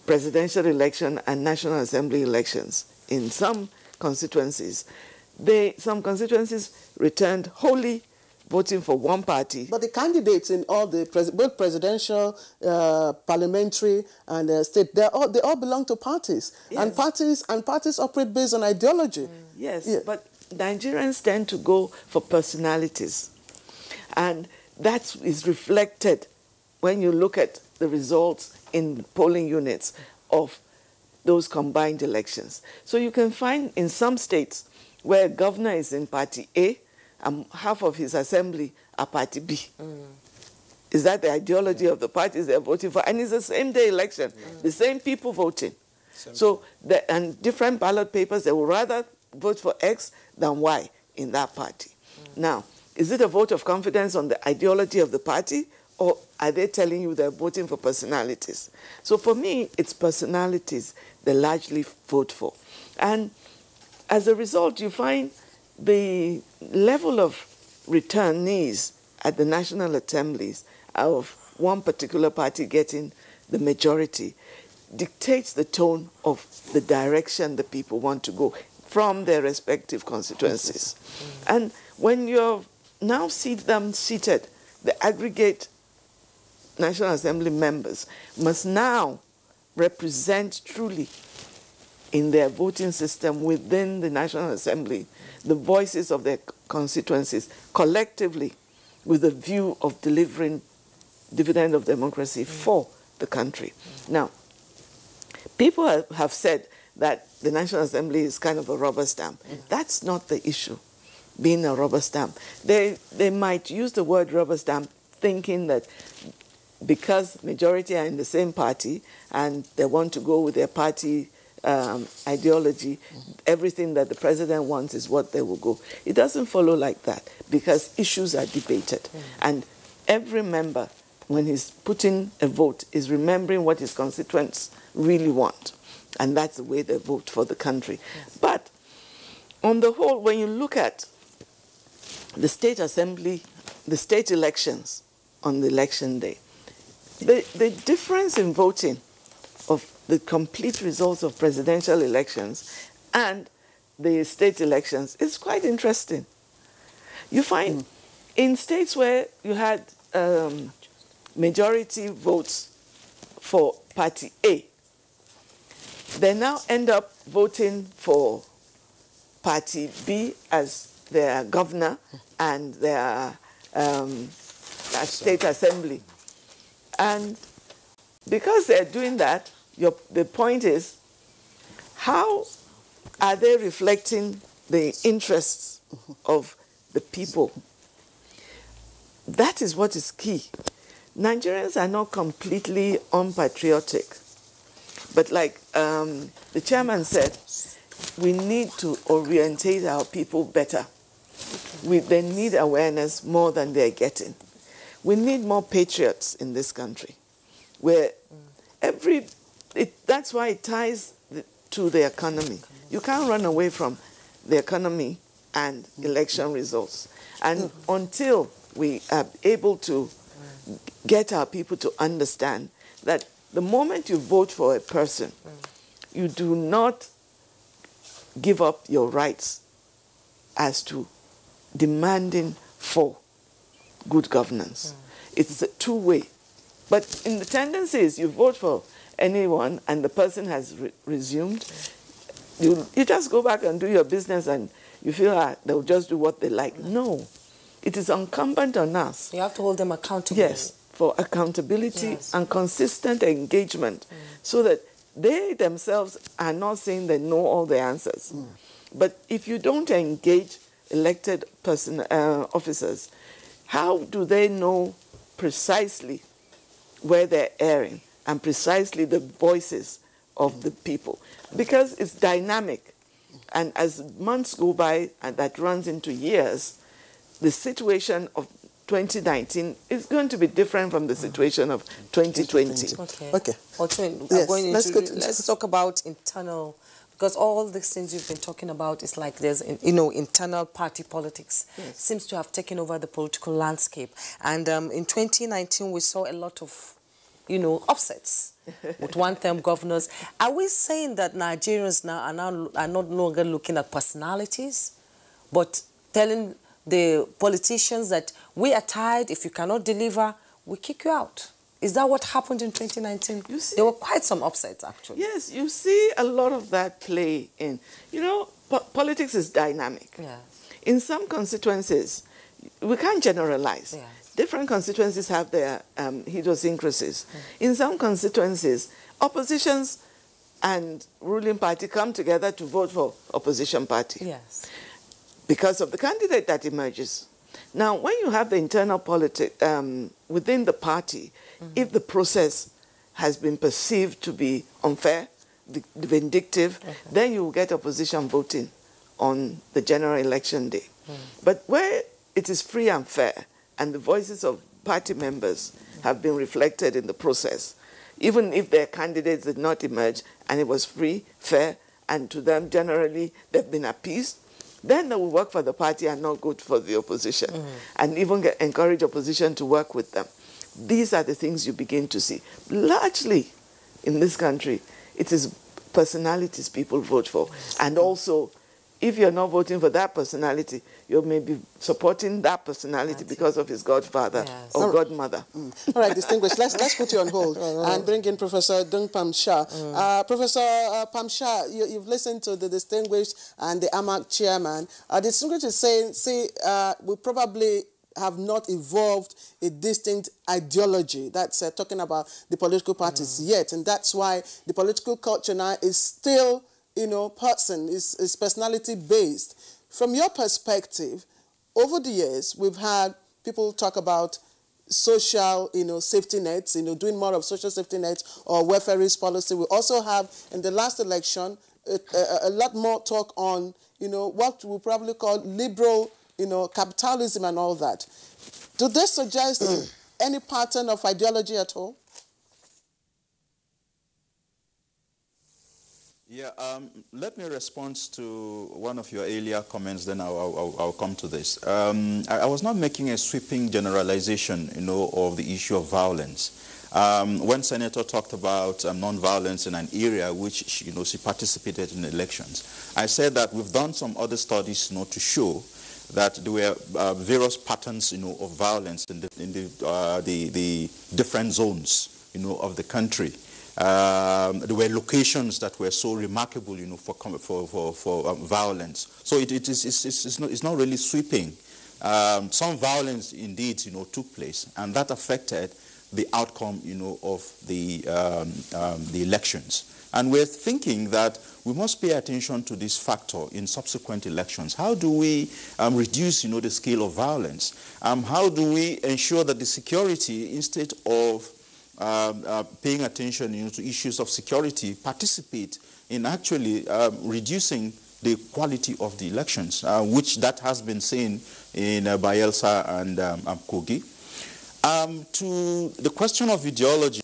presidential election and National Assembly elections in some constituencies, they, some constituencies returned wholly voting for one party. But the candidates in all the pres- both presidential, uh, parliamentary, and uh, state, they all they all belong to parties, and parties and parties operate based on ideology. Yes, but Nigerians tend to go for personalities. And that is reflected when you look at the results in polling units of those combined elections. So you can find in some states where a governor is in party A and half of his assembly are party B. Mm. Is that the ideology of the parties they're voting for? And it's the same day election, mm. the same people voting. So, the, and different ballot papers, they would rather vote for X than Y in that party. Mm. Now, is it a vote of confidence on the ideology of the party, or are they telling you they're voting for personalities? So for me, it's personalities they largely vote for. And as a result, you find the level of returnees at the National Assemblies of one particular party getting the majority dictates the tone of the direction the people want to go from their respective constituencies. Mm-hmm. And when you now see them seated, the aggregate National Assembly members must now represent truly in their voting system within the National Assembly the voices of their constituencies collectively with a view of delivering dividend of democracy mm. for the country. Now, people have- have said that the National Assembly is kind of a rubber stamp. That's not the issue, being a rubber stamp. They, they might use the word rubber stamp thinking that because majority are in the same party and they want to go with their party um, ideology, everything that the president wants is what they will go. It doesn't follow like that because issues are debated. And every member, when he's putting a vote, is remembering what his constituents really want. And that's the way they vote for the country. But on the whole, when you look at the state assembly, the state elections on the election day, the, the difference in voting of the complete results of presidential elections and the state elections is quite interesting. You find in states where you had um, majority votes for Party A, they now end up voting for Party B as their governor and their um, state assembly. And because they're doing that, your, the point is, how are they reflecting the interests of the people? That is what is key. Nigerians are not completely unpatriotic, but like um, the chairman said, we need to orientate our people better. We, they need awareness more than they're getting. We need more patriots in this country, where every it, that's why it ties the, to the economy. You can't run away from the economy and election results. And until we are able to get our people to understand that the moment you vote for a person, you do not give up your rights as to demanding for good governance. It's a two way. But in the tendencies, you vote for anyone and the person has re- resumed, you, you just go back and do your business and you feel ah, they'll just do what they like. No. It is incumbent on us. You have to hold them accountable. Yes, for accountability and consistent engagement so that they themselves are not saying they know all the answers. But if you don't engage elected person, uh, officers, how do they know precisely where they're airing and precisely the voices of the people? Because it's dynamic. And as months go by and that runs into years, the situation of 2019 is going to be different from the situation of 2020. Okay. Okay. Otwin, Yes, going into, let's go to- let's talk about internal, because all these things you've been talking about is like there's, you know, internal party politics seems to have taken over the political landscape. And um, in 2019, we saw a lot of, you know, upsets *laughs* with one-term governors. Are we saying that Nigerians now are now are not longer looking at personalities, but telling the politicians that we are tired. If you cannot deliver, we kick you out. Is that what happened in 2019? there were quite some upsets, actually. Yes, you see a lot of that play in. You know, po- politics is dynamic. Yeah. In some constituencies, we can't generalize. Different constituencies have their um, idiosyncrasies. In some constituencies, oppositions and ruling party come together to vote for opposition party Yes. because of the candidate that emerges. Now, when you have the internal politics um, within the party, if the process has been perceived to be unfair, vi- vindictive, mm-hmm. then you will get opposition voting on the general election day. Mm. But where it is free and fair, and the voices of party members have been reflected in the process, even if their candidates did not emerge and it was free, fair, and to them generally they've been appeased, then they will work for the party and not good for the opposition, mm. and even get, encourage opposition to work with them. These are the things you begin to see. Largely in this country, it is personalities people vote for, and also if you're not voting for that personality, you may be supporting that personality because of his godfather or All right. godmother. All right, distinguished. Let's let's put you on hold *laughs* and bring in Professor Dung Pam Sha. Uh, Professor uh, Pam Shah, you, you've listened to the distinguished and the AMAC chairman. Uh, the distinguished is saying, see, uh, we probably have not evolved a distinct ideology. That's uh, talking about the political parties yet, and that's why the political culture now is still you know, person, is, is personality based. From your perspective, over the years, we've had people talk about social, you know, safety nets, you know, doing more of social safety nets or welfare risk policy. We also have, in the last election, a, a, a lot more talk on, you know, what we probably call liberal, you know, capitalism and all that. Do they suggest *clears throat* any pattern of ideology at all? Yeah, um, let me respond to one of your earlier comments, then I'll, I'll, I'll come to this. Um, I, I, was not making a sweeping generalization, you know, of the issue of violence. Um, when Senator talked about um, non-violence in an area which, she, you know, she participated in elections, I said that we've done some other studies, you know, to show that there were uh, various patterns, you know, of violence in the, in the, uh, the, the different zones, you know, of the country. Um, there were locations that were so remarkable, you know, for for for, for um, violence. So it, it is it's, it's, not, it's not really sweeping. Um, some violence indeed, you know, took place, and that affected the outcome, you know, of the um, um, the elections. And we're thinking that we must pay attention to this factor in subsequent elections. How do we um, reduce, you know, the scale of violence? how do we ensure that the security, instead of um, uh, paying attention you know, to issues of security participate in actually um, reducing the quality of the elections, uh, which that has been seen in uh, Bayelsa and um, Kogi. Um, to the question of ideology.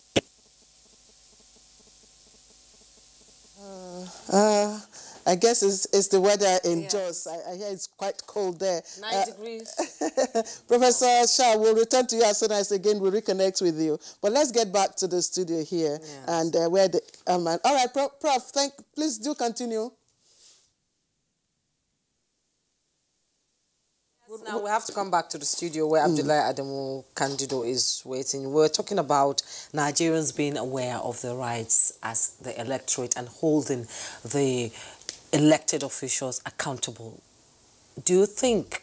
Uh, I guess it's, it's the weather in yeah. Jos. I, I, hear it's quite cold there. Nine uh, degrees. *laughs* Professor Sha, we'll return to you as soon as again we reconnect with you. But let's get back to the studio here yes. and uh, where the um, all right, Prof, Prof. Thank. Please do continue. Now we have to come back to the studio where mm. Abdullahi Adamu Candido is waiting. We're talking about Nigerians being aware of their rights as the electorate and holding the elected officials accountable. Do you think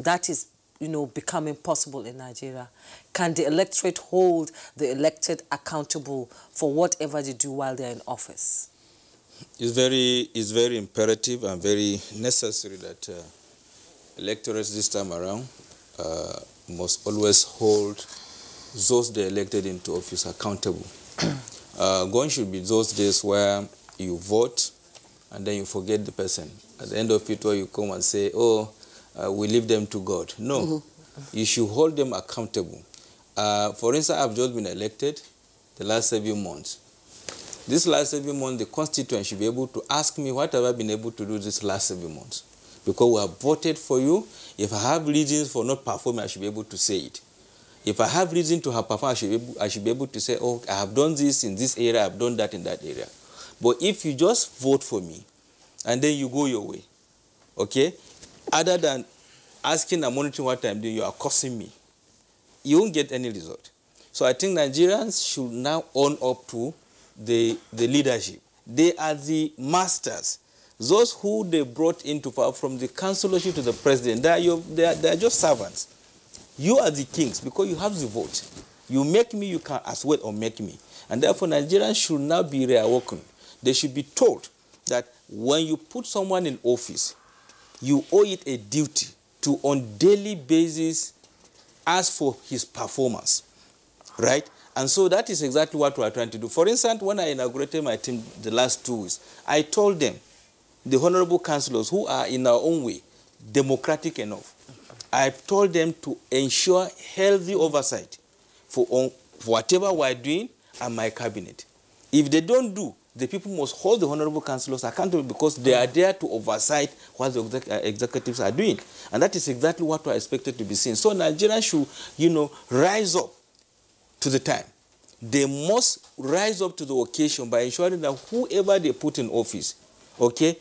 that is, you know, becoming possible in Nigeria? Can the electorate hold the elected accountable for whatever they do while they're in office? It's very, it's very imperative and very necessary that uh, electorates this time around uh, must always hold those they elected into office accountable. *clears throat* uh, going should be those days where you vote and then you forget the person. At the end of it, where you come and say, oh, uh, we leave them to God. No, mm -hmm. you should hold them accountable. Uh, for instance, I've just been elected the last seven months. This last seven months, the constituent should be able to ask me what have I been able to do this last seven months. Because we have voted for you. If I have reasons for not performing, I should be able to say it. If I have reason to have performed, I should, be able, I should be able to say, oh, I have done this in this area, I have done that in that area. But if you just vote for me and then you go your way, okay, other than asking and monitoring what I'm doing, you are cursing me, you won't get any result. So I think Nigerians should now own up to the, the leadership. They are the masters. Those who they brought into power from the councillorship to the president, they are, your, they, are, they are just servants. You are the kings because you have the vote. You make me, you can as well or make me. And therefore, Nigerians should now be reawakened they should be told that when you put someone in office, you owe it a duty to on daily basis ask for his performance, right? And so that is exactly what we are trying to do. For instance, when I inaugurated my team the last two weeks, I told them, the honorable councillors who are in our own way, democratic enough, I've told them to ensure healthy oversight for, for whatever we're doing and my cabinet. If they don't do, the people must hold the honorable councillors accountable because they are there to oversight what the exec uh, executives are doing. And that is exactly what we are expected to be seen. So Nigerians should, you know, rise up to the time. They must rise up to the occasion by ensuring that whoever they put in office, okay,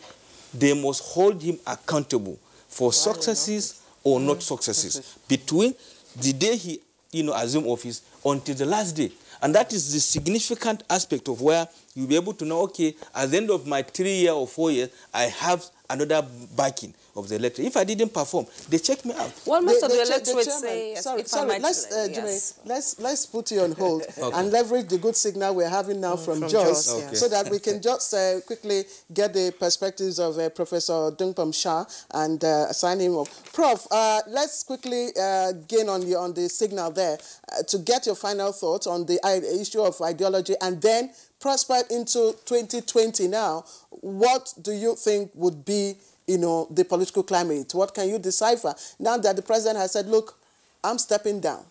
they must hold him accountable for successes or not successes between the day he, you know, assumed office until the last day. And that is the significant aspect of where you'll be able to know, okay, at the end of my three year or four years, I have another backing of the electorate. If I didn't perform, they check me out. Well, most The- of the, the cha- the electorate say, yes, sorry, if I sorry, let's, uh, yes. Jimmy, let's, let's put you on *laughs* hold Okay. and leverage the good signal we're having now from, from Jos, Jos, Okay. so that we *laughs* can just uh, quickly get the perspectives of uh, Professor Dung Pam Sha and uh, sign him up. Prof, uh, let's quickly uh, gain on you on the signal there uh, to get your final thoughts on the i- issue of ideology and then prospect into 2020 now. What do you think would be you know, the political climate? What can you decipher now that the president has said, look, I'm stepping down?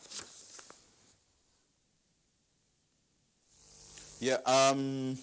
Yeah. Um,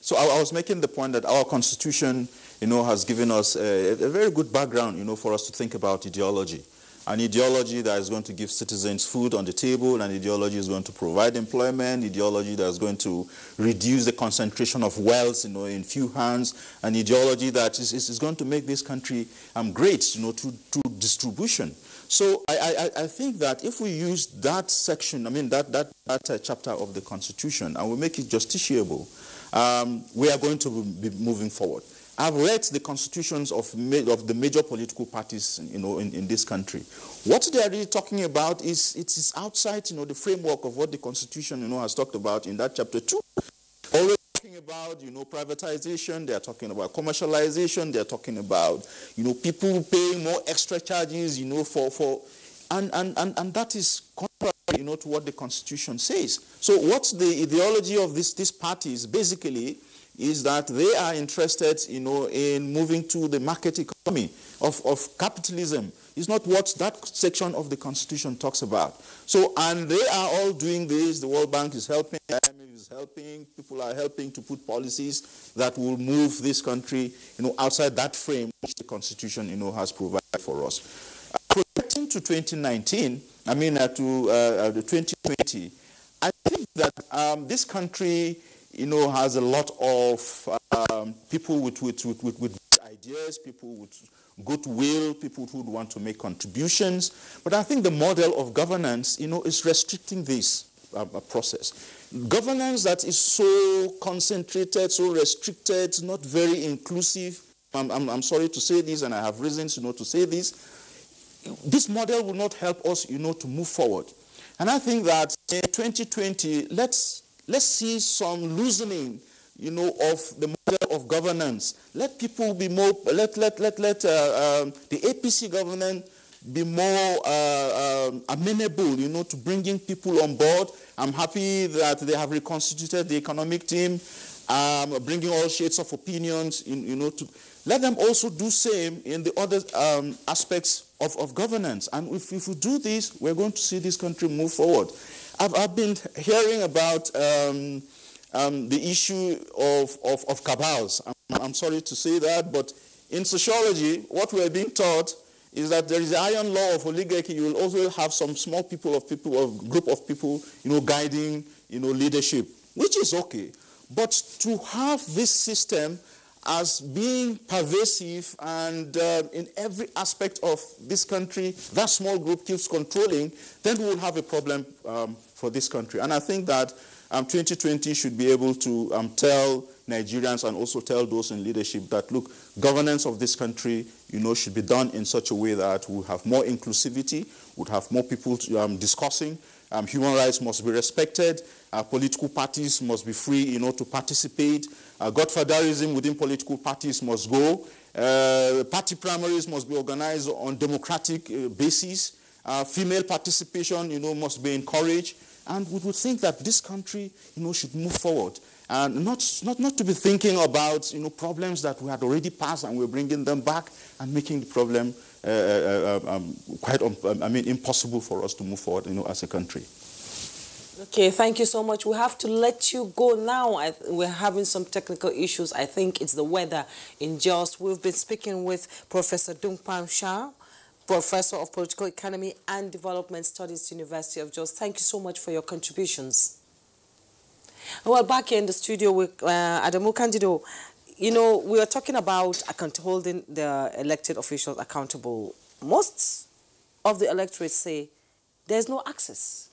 so I, I was making the point that our constitution, you know, has given us a, a very good background, you know, for us to think about ideology. An ideology that is going to give citizens food on the table, an ideology is going to provide employment, ideology that is going to reduce the concentration of wealth, you know, in few hands, an ideology that is, is, going to make this country um, great, you know, through, through distribution. So I, I, I think that if we use that section, I mean that, that, that uh, chapter of the Constitution, and we make it justiciable, um, we are going to be moving forward. I've read the constitutions of, of the major political parties, you know, in, in this country. What they are really talking about is it is outside, you know, the framework of what the Constitution, you know, has talked about in that chapter two. Always talking about, you know, privatization. They are talking about commercialization. They are talking about, you know, people paying more extra charges, you know, for for, and and and, and that is contrary, you know, to what the Constitution says. So what's the ideology of this this party is basically is that they are interested, you know, in moving to the market economy of, of capitalism. It's not what that section of the Constitution talks about. So, and they are all doing this. The World Bank is helping, IMF is helping, people are helping to put policies that will move this country, you know, outside that frame which the Constitution, you know, has provided for us. Uh, projecting to 2019, I mean, uh, to uh, uh, the 2020, I think that um, this country, you know, has a lot of um, people with, with, with, with, with ideas, people with goodwill, people who would want to make contributions. But I think the model of governance, you know, is restricting this uh, uh, process. Governance that is so concentrated, so restricted, not very inclusive. I'm, I'm, I'm sorry to say this, and I have reasons, you know, to say this. This model will not help us, you know, to move forward. And I think that in 2020, let's let's see some loosening, you know, of the model of governance. Let people be more. Let let let let uh, um, the APC government be more uh, um, amenable, you know, to bringing people on board. I'm happy that they have reconstituted the economic team, um, bringing all shades of opinions, in, you know, to let them also do same in the other um, aspects of, of governance. And if, if we do this, we're going to see this country move forward. I've, I've been hearing about um, um, the issue of, of, of cabals. I'm, I'm sorry to say that, but in sociology, what we're being taught is that there is the iron law of oligarchy. You will also have some small people of people, a group of people, you know, guiding, you know, leadership, which is okay. But to have this system as being pervasive and uh, in every aspect of this country, that small group keeps controlling, then we will have a problem um, for this country. And I think that um, 2020 should be able to um, tell Nigerians and also tell those in leadership that, look, governance of this country, you know, should be done in such a way that we have more inclusivity, would have more people to, um, discussing. Um, human rights must be respected. Uh, political parties must be free, you know, to participate. Uh, godfatherism within political parties must go. Uh, party primaries must be organized on democratic uh, basis. Uh, female participation, you know, must be encouraged. And we would think that this country, you know, should move forward. And not, not, not to be thinking about, you know, problems that we had already passed and we're bringing them back and making the problem uh, uh, um, quite, um, I mean, impossible for us to move forward, you know, as a country. Okay, thank you so much. We have to let you go now. I, we're having some technical issues. I think it's the weather in Jos. We've been speaking with Professor Dung Pam Sha, Professor of Political Economy and Development Studies, University of Jos. Thank you so much for your contributions. Well, back here in the studio with uh, Adamu Candido, you know, we are talking about account holding the elected officials accountable. Most of the electorate say there's no access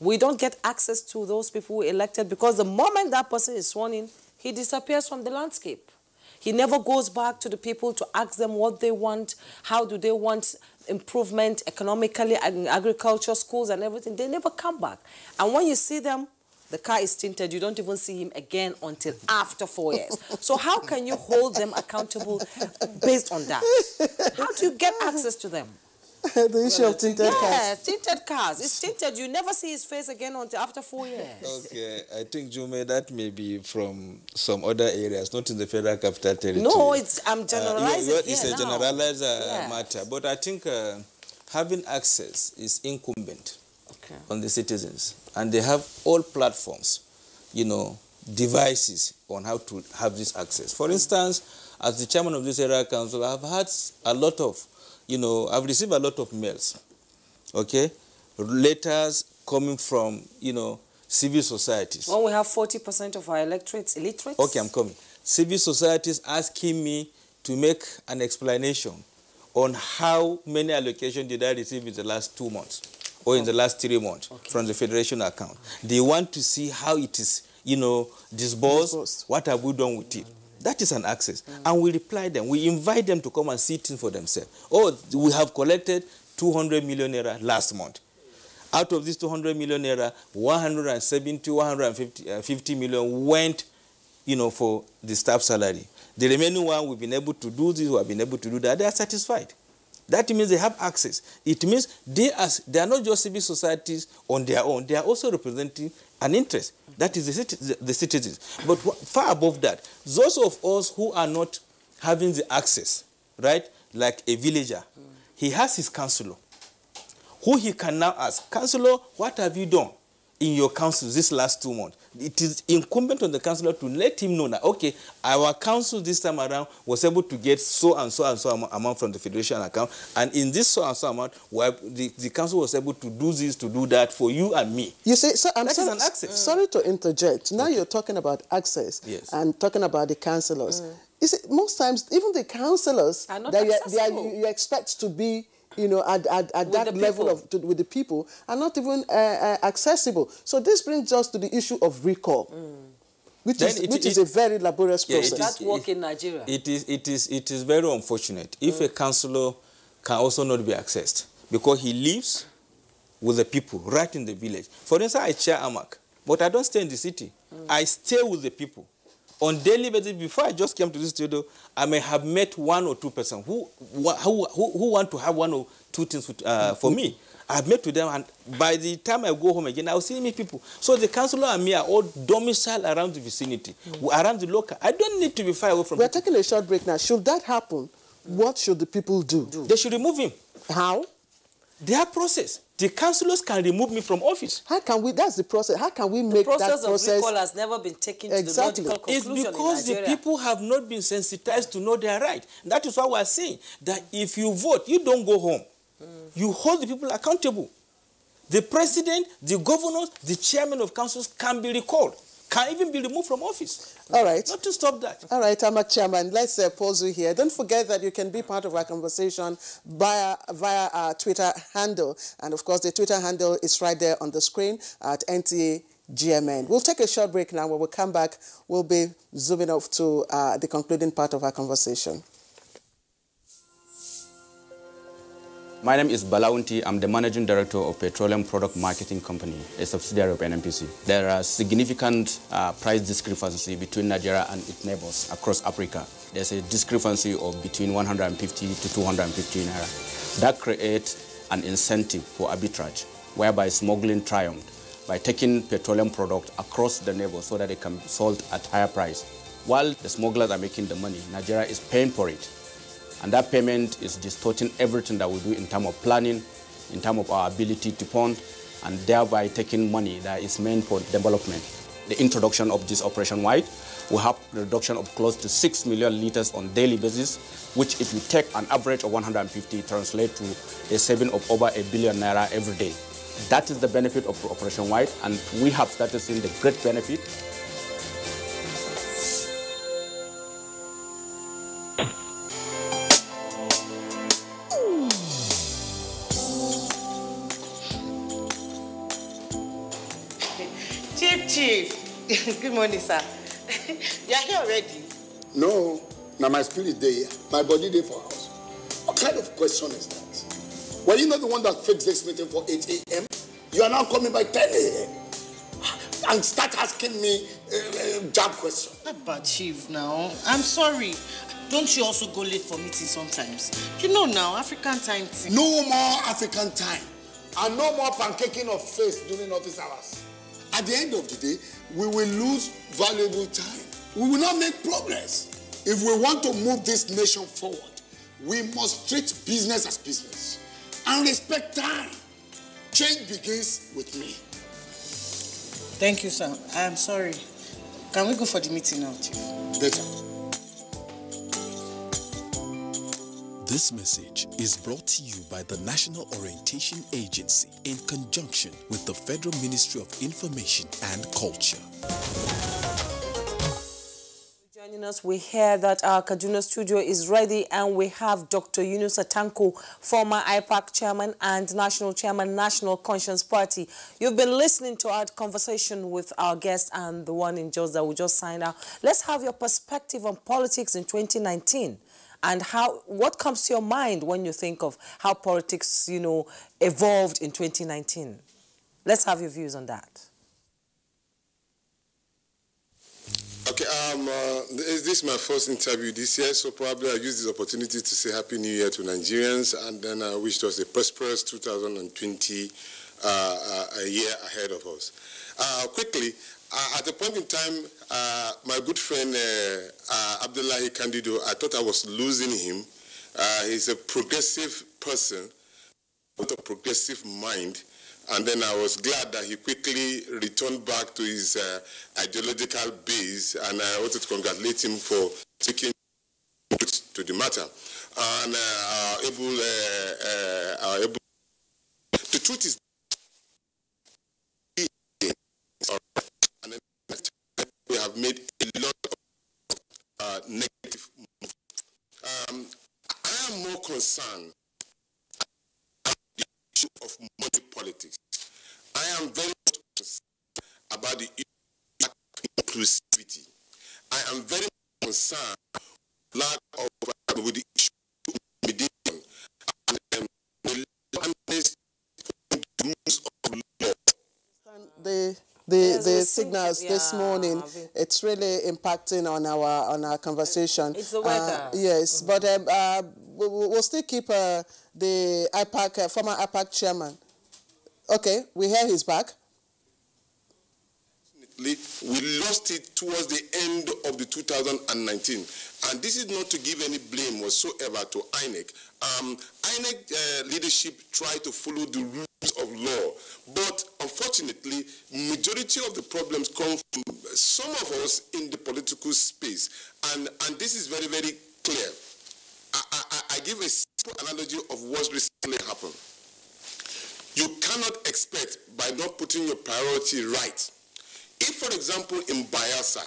we don't get access to those people we elected because the moment that person is sworn in, he disappears from the landscape. He never goes back to the people to ask them what they want, how do they want improvement economically, in agriculture, schools and everything. They never come back. And when you see them, the car is tinted. You don't even see him again until after four years. So how can you hold them accountable based on that? How do you get access to them? *laughs* the issue of tinted yeah, cars. tinted cars. It's tinted. You never see his face again until after four years. Okay, I think Jume, that may be from some other areas, not in the federal capital territory. No, it's I'm Uh, generalizing you- it's a now. generalized uh, Yeah. matter, but I think uh, having access is incumbent on the citizens, and they have all platforms, you know, devices on how to have this access. For instance, as the chairman of this area council, I've had a lot of, you know, I've received a lot of mails, okay, letters coming from, you know, civil societies. Well, we have 40% of our electorates illiterate. Okay, I'm coming. Civil societies asking me to make an explanation on how many allocation did I receive in the last two months or in the last three months from the federation account. They want to see how it is, you know, disbursed. What have we done with it? That is an access. And we reply them. We invite them to come and see things for themselves. Oh, we have collected 200 million naira last month. Out of this 200 million naira, 170, 150 uh, 50 million went, you know, for the staff salary. The remaining one, we've been able to do this, we have been able to do that. They are satisfied. That means they have access. It means they, as, they are not just civil societies on their own, they are also representing an interest. That is the, the citizens. But far above that, those of us who are not having the access, right, like a villager, he has his councillor, who he can now ask, Councillor, what have you done in your council this last two months? It is incumbent on the councillor to let him know that, okay, our council this time around was able to get so and so and so amount from the federation account, and in this so and so amount, we the, the council was able to do this, to do that for you and me. You see, so I'm sorry, an access. Mm. sorry to interject. Now you're talking about access Yes. and talking about the councillors. You see, most times, even the councillors that you, they are, you expect to be, you know, at, at, at that level people. of to, with the people are not even uh, uh, accessible. So this brings us to the issue of recall, which Then is it- which it- is a very laborious Yeah, process. is- That work in Nigeria. It is, it is, it is very unfortunate if a councillor can also not be accessed because he lives with the people right in the village. For instance, I chair AMAC, but I don't stay in the city. I stay with the people. On daily basis, before I just came to this studio, I may have met one or two person who, who, who, who want to have one or two things with, uh, for me. I've met with them, and by the time I go home again, I'll see me people. So the councillor and me are all domiciled around the vicinity, around the local. I don't need to be far away from We're taking a short break now. Should that happen, what should the people do? They should remove him. How? Their process. The councillors can remove me from office. How can we? That's the process. How can we make process that of process? recall has never been taken Exactly. to the logical It's because in the people have not been sensitized to know their right. That is why we're saying that if you vote, you don't go home. You hold the people accountable. The president, the governors, the chairman of councils can be recalled, can even be removed from office. All right. Not to stop that. All right, I'm a chairman. Let's uh, pause you here. Don't forget that you can be part of our conversation via via our Twitter handle, and of course, the Twitter handle is right there on the screen at NTA. GMN. We'll take a short break now. When we come back, we'll be zooming off to uh, the concluding part of our conversation. My name is Balaunti. I'm the managing director of Petroleum Product Marketing Company, a subsidiary of NNPC. There are significant uh, price discrepancy between Nigeria and its neighbors across Africa. There's a discrepancy of between 150 to 250 naira. That creates an incentive for arbitrage, whereby smuggling triumphed by taking petroleum product across the neighbor so that they can sold at higher price. While the smugglers are making the money, Nigeria is paying for it. And that payment is distorting everything that we do in terms of planning, in terms of our ability to fund, and thereby taking money that is meant for development. The introduction of this Operation White will have reduction of close to 6 million liters on daily basis, which if you take an average of 150, translate to a saving of over a billion naira every day. That is the benefit of Operation White, and we have started seeing the great benefit *laughs* Good morning, sir. *laughs* you are here already. No, Now my spirit there, my body there for house. What kind of question is that? Were you not the one that fixed this meeting for 8 a.m.? You are now coming by 10 a.m. and start asking me uh, uh, job question. But chief, now I'm sorry. Don't you also go late for meetings sometimes? You know now, African time. Thing. No more African time, and no more pancaking of face during office hours. At the end of the day, we will lose valuable time. We will not make progress. If we want to move this nation forward, we must treat business as business and respect time. Change begins with me. Thank you, sir. I'm sorry. Can we go for the meeting now, chief? Better. This message is brought to you by the National Orientation Agency in conjunction with the Federal Ministry of Information and Culture. Joining us, we hear that our Kaduna studio is ready and we have Dr. Yunusa Tanko, former IPAC chairman and national chairman, National Conscience Party. You've been listening to our conversation with our guest and the one in Jos that we just signed out. Let's have your perspective on politics in 2019 and how what comes to your mind when you think of how politics, you know, evolved in 2019. Let's have your views on that. Okay, um, uh, this is my first interview this year, so probably I'll use this opportunity to say Happy New Year to Nigerians and then I wish us a prosperous 2020 uh, uh, a year ahead of us. Uh, quickly, uh, at the point in time, uh, my good friend Abdullahi Candido, I thought I was losing him. he's a progressive person with a progressive mind. And then I was glad that he quickly returned back to his uh, ideological base, and I wanted to congratulate him for taking to the matter. And uh, able, uh, able, the truth is, have made a lot of negative moves. Um, I am more concerned about the issue of money politics. I am very concerned about the issue of inclusivity. I am very concerned lack of uh, with the issue of mediation and um, the the rules of law. The the, the signals think- this morning been- it's really impacting on our on our conversation It's the Uh, weather. yes but um, uh, we, we- we'll still keep uh, the ipac uh, former ipac chairman okay we hear he's back we lost it towards the end of the 2019. And this is not to give any blame whatsoever to INEC. Um, INEC uh, leadership tried to follow the rules of law, but unfortunately, majority of the problems come from some of us in the political space. And, and this is very, very clear. I, I, I give a simple analogy of what's recently happened. You cannot expect by not putting your priority right if, for example, in Bayelsa,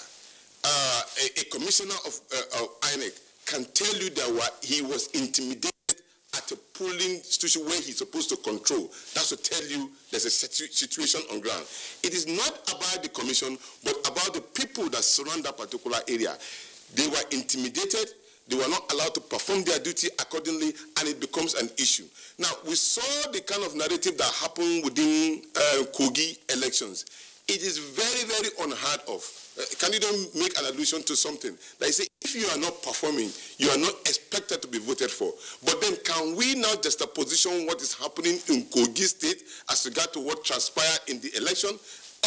uh, a, a, commissioner of, uh, of INEC can tell you that what he was intimidated at a polling station where he's supposed to control, that's to tell you there's a situ situation on ground. It is not about the commission, but about the people that surround that particular area. They were intimidated, they were not allowed to perform their duty accordingly, and it becomes an issue. Now, we saw the kind of narrative that happened within uh, Kogi elections it is very, very unheard of. Uh, can you don't make an allusion to something? Like say, if you are not performing, you are not expected to be voted for. But then can we now just position what is happening in Kogi State as regard to what transpired in the election?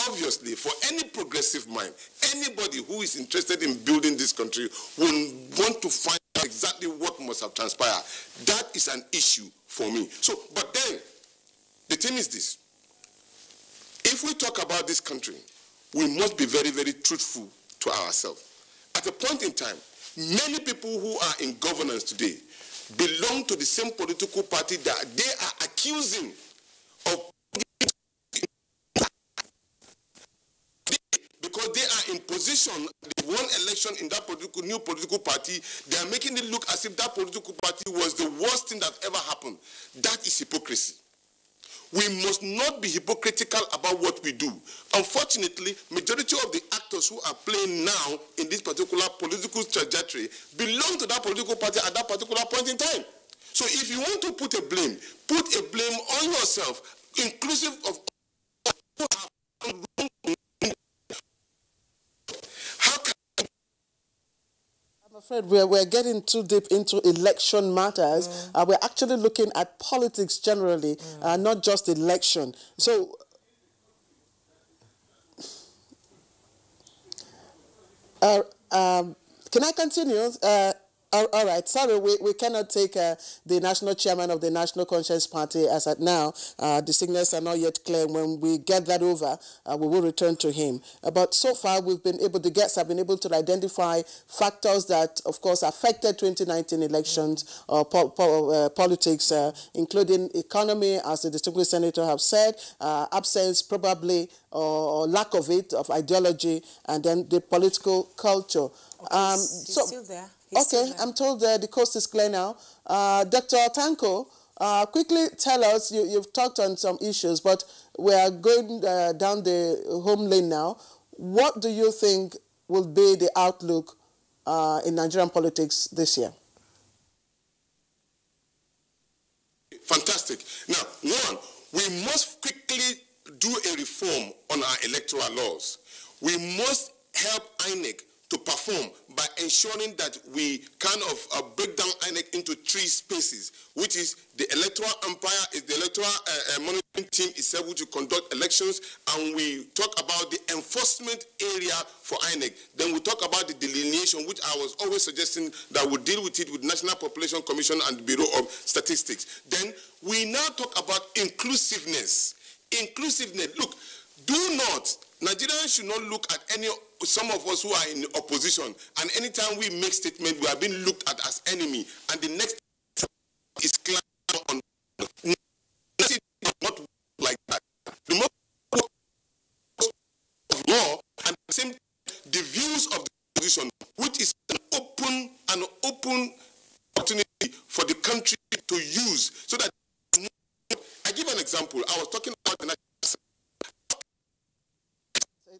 Obviously, for any progressive mind, anybody who is interested in building this country will want to find out exactly what must have transpired. That is an issue for me. So, but then, the thing is this. If we talk about this country, we must be very, very truthful to ourselves. At a point in time, many people who are in governance today belong to the same political party that they are accusing of because they are in position, they won election in that political new political party, they are making it look as if that political party was the worst thing that ever happened. That is hypocrisy. We must not be hypocritical about what we do. Unfortunately, majority of the actors who are playing now in this particular political trajectory belong to that political party at that particular point in time. So if you want to put a blame, put a blame on yourself, inclusive of who have wrong I'm we're, we're getting too deep into election matters. Mm. Uh, we're actually looking at politics generally, mm. uh, not just election. So, uh, um, can I continue? Uh, all, all right. Sorry, we, we cannot take uh, the national chairman of the National Conscience Party as at now. Uh, the signals are not yet clear. When we get that over, uh, we will return to him. Uh, but so far, we've been able, the guests have been able to identify factors that, of course, affected 2019 elections, uh, po po uh, politics, including economy, as the distinguished senator have said, absence probably or lack of it, of ideology, and then the political culture. Okay, um, so, still there. He's okay, I'm told uh, the coast is clear now. Uh, Dr. Tanko, uh, quickly tell us, you, have talked on some issues, but we are going uh, down the home lane now. What do you think will be the outlook uh, in Nigerian politics this year? Fantastic. Now, one, we must quickly do a reform on our electoral laws. We must help INEC to perform by ensuring that we kind of uh, break down INEC into three spaces, which is the electoral umpire, is the electoral uh, uh, monitoring team is able to conduct elections, and we talk about the enforcement area for INEC. Then we talk about the delineation, which I was always suggesting that we deal with it with National Population Commission and Bureau of Statistics. Then we now talk about inclusiveness. Inclusiveness. Look, do not Nigerians should not look at any some of us who are in opposition, and anytime we make statement, we are being looked at as enemy, and the next is clear on not like that. The most of law and the same the views of the opposition, which is an open an open opportunity for the country to use, so that I give an example. I was talking about the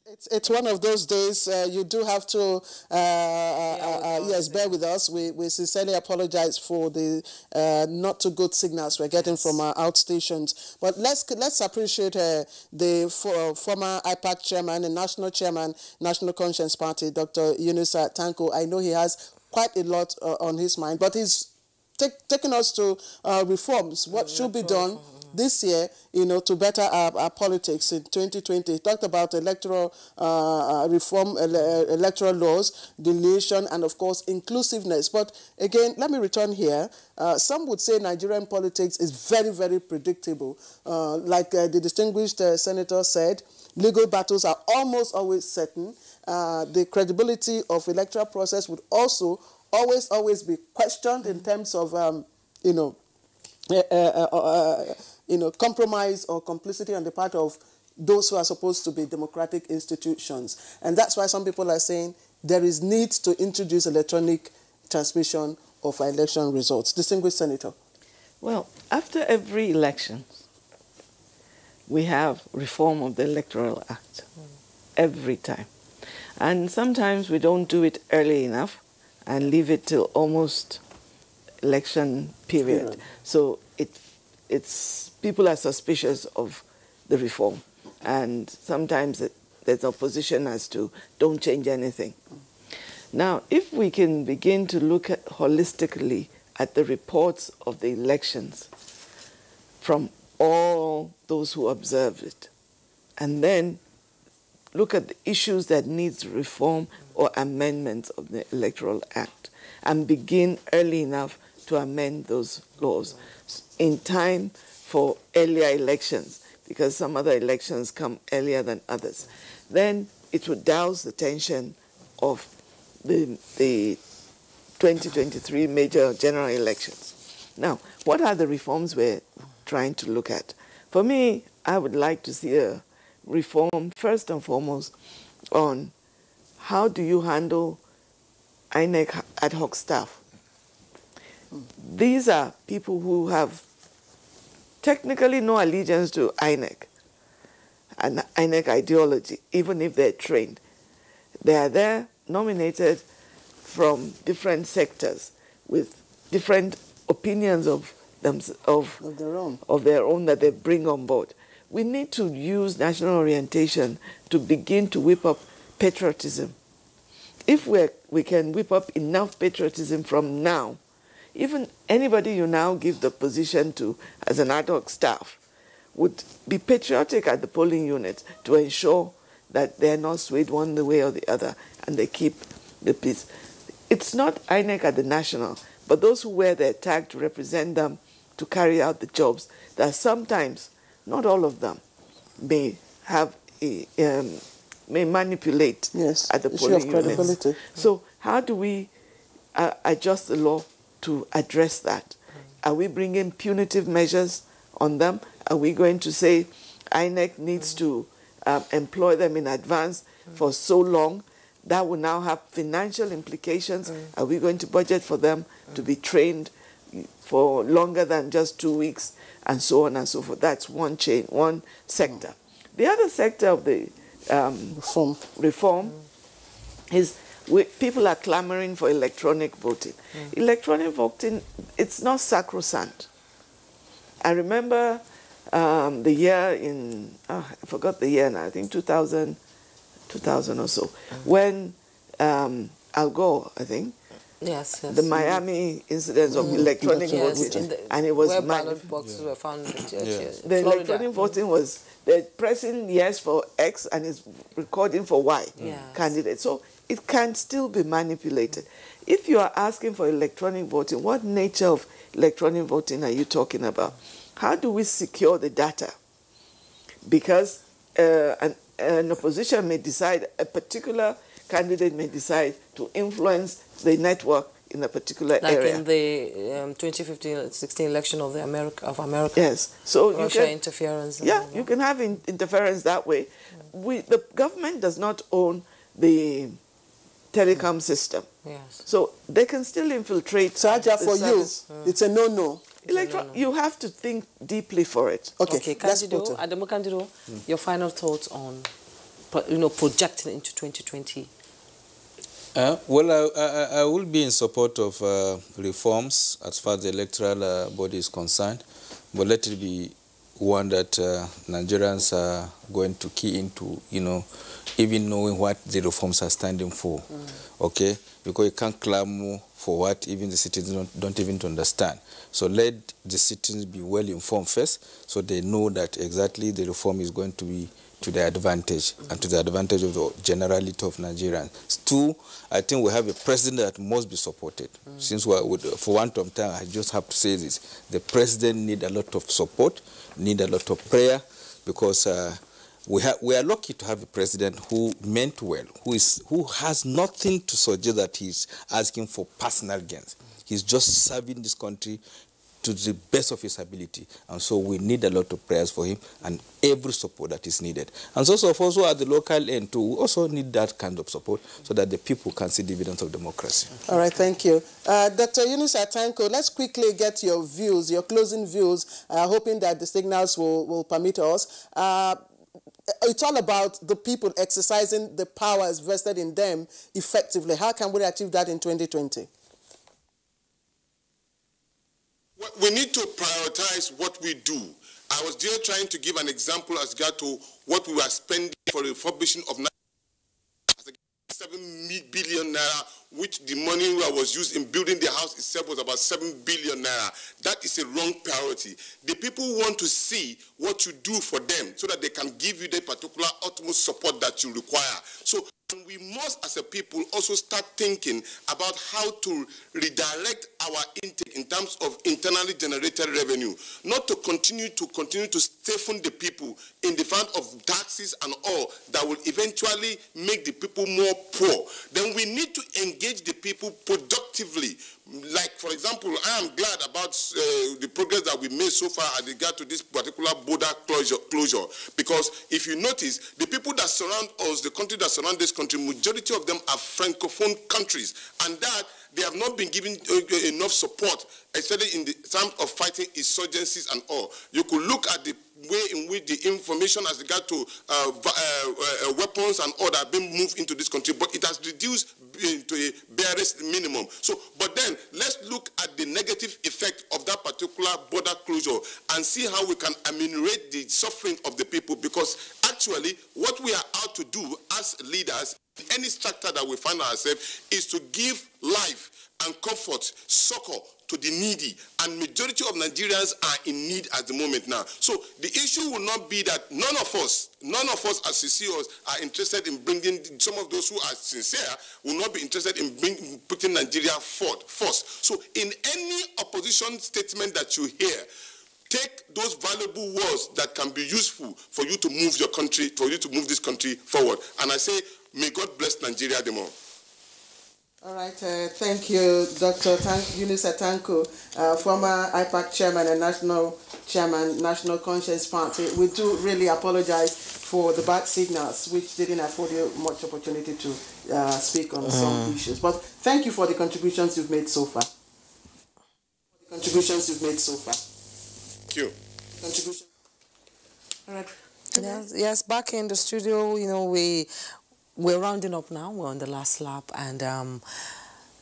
it's, it's one of those days uh, you do have to, uh, uh, uh yes, bear with us. We, we sincerely apologize for the uh, not too good signals we're getting yes. from our outstations. But let's let's appreciate uh, the for, former IPAC chairman and national chairman, National Conscience Party, Dr. Yunusa Tanko. I know he has quite a lot on his mind, but he's taking us to reforms. What should be done? This year, you know, to better our, our politics in 2020. He talked about electoral uh, uh reform, ele electoral laws, deletion, and of course, inclusiveness. But again, let me return here. Uh, some would say Nigerian politics is very, very predictable. Uh, like uh, the distinguished uh, senator said, legal battles are almost always certain. the credibility of electoral process would also always, always be questioned in terms of, um, you know, uh, uh, uh, you know, compromise or complicity on the part of those who are supposed to be democratic institutions. And that's why some people are saying there is need to introduce electronic transmission of election results. Distinguished Senator. Well, after every election, we have reform of the Electoral Act every time. And sometimes we don't do it early enough and leave it till almost election period. So it's people are suspicious of the reform, and sometimes it, there's opposition as to don't change anything. Now, if we can begin to look at holistically at the reports of the elections from all those who observed it, and then look at the issues that needs reform or amendments of the Electoral Act, and begin early enough to amend those laws in time for earlier elections, because some other elections come earlier than others. Then it would douse the tension of the, the 2023 major general elections. Now, what are the reforms we're trying to look at? For me, I would like to see a reform, first and foremost, on how do you handle INEC ad hoc staff these are people who have technically no allegiance to INEC and INEC ideology, even if they're trained. They are there nominated from different sectors with different opinions of them of, of their own of their own that they bring on board. We need to use national orientation to begin to whip up patriotism. If we we can whip up enough patriotism from now, even anybody you now give the position to as an ad hoc staff would be patriotic at the polling unit to ensure that they're not swayed one way or the other and they keep the peace. It's not INEC at the national, but those who wear their tag to represent them to carry out the jobs that sometimes, not all of them, may have a, um, may manipulate yes, at the polling of credibility. units. So how do we uh, adjust the law to address that? Are we bringing punitive measures on them? Are we going to say INEC needs to um, employ them in advance for so long? That will now have financial implications. Are we going to budget for them to be trained for longer than just two weeks, and so on and so forth? That's one chain, one sector. The other sector of the um, reform, reform is we, people are clamoring for electronic voting. Electronic voting, it's not sacrosanct. I remember um, the year in, oh, I forgot the year now, I think 2000, 2000 or so, when um, Al Gore, I think, Yes, yes. the Miami incidents of Mm. electronic Yes, voting, the- and it was where ballot boxes were found in the church, yes. the Florida. electronic voting was they're pressing yes for X and it's recording for Y Yes. candidate. So it can still be manipulated. If you are asking for electronic voting, what nature of electronic voting are you talking about? How do we secure the data? Because uh, an, an opposition may decide, a particular candidate may decide to influence the network in a particular Like area. in the um, 2015-16 election of the America of America. Yes. So you Russia can- interference. Yeah, you can have in, interference that way. We, the government does not own the telecom system. Yes. So they can still infiltrate. So the for you, service. it's a no-no. Electro- You have to think deeply for it. Okay, Okay, let's Candido, put. Adamu Candido, your final thoughts on, you know, projecting into 2020. Uh, well, I, I, I will be in support of uh, reforms as far as the electoral uh, body is concerned, but let it be one that uh, Nigerians are going to key into, you know, even knowing what the reforms are standing for, okay? Because you can't clamor for what even the citizens don't, don't even understand. So let the citizens be well informed first, so they know that exactly the reform is going to be to their advantage and to the advantage of the generality of Nigerians. Two, I think we have a president that must be supported. Since we are, for one time, I just have to say this: the president need a lot of support, need a lot of prayer, because uh, we have we are lucky to have a president who meant well, who is who has nothing to suggest that he's asking for personal gains. He's just serving this country to the best of his ability. And so we need a lot of prayers for him and every support that is needed. And so, so also at the local end too, we also need that kind of support so that the people can see dividends of democracy. All right, thank you. Uh, Dr. Yunusa Tanko, let's quickly get your views, your closing views, uh, hoping that the signals will, will permit us. Uh, it's all about the people exercising the powers vested in them effectively. How can we achieve that in 2020? We need to prioritize what we do. I was there trying to give an example as regard to what we were spending for the refurbishing of Ni- as against seven mi- billion naira, which the money that was used in building the house itself was about seven billion naira. That is a wrong priority. The people want to see what you do for them so that they can give you the particular utmost support that you require. So we must, as a people, also start thinking about how to redirect our intake in terms of internally generated revenue, not to continue to continue to stiffen the people in the front of taxes and all that will eventually make the people more poor. Then we need to engage the people productively. Like, for example, I am glad about uh, the progress that we made so far as regard to this particular border closure, closure. Because if you notice, the people that surround us, the country that surround this country, majority of them are francophone countries, and that they have not been given uh, enough support, especially in the terms of fighting insurgencies and all. You could look at the way in which the information as regard to uh, uh, uh, weapons and all that been moved into this country, but it has reduced to a barest minimum. So, but then let's look at the negative effect of that particular border closure and see how we can ameliorate the suffering of the people because actually what we are out to do as leaders any structure that we find ourselves is to give life and comfort, succor to the needy. And majority of Nigerians are in need at the moment now. So the issue will not be that none of us, none of us as CCOs are interested in bringing, some of those who are sincere will not be interested in bring, putting Nigeria forward first. So in any opposition statement that you hear, take those valuable words that can be useful for you to move your country, for you to move this country forward. And I say, may God bless Nigeria the more. All right, uh, thank you, Dr. Tank, Yunusa Tanko, uh, former IPAC chairman and national chairman, National Conscience Party. We do really apologize for the bad signals, which didn't afford you much opportunity to uh, speak on some issues. But thank you for the contributions you've made so far. The contributions you've made so far. Thank you. Contribution. All right. Yes, yes, back in the studio, you know, we we're rounding up now. We're on the last lap, and um,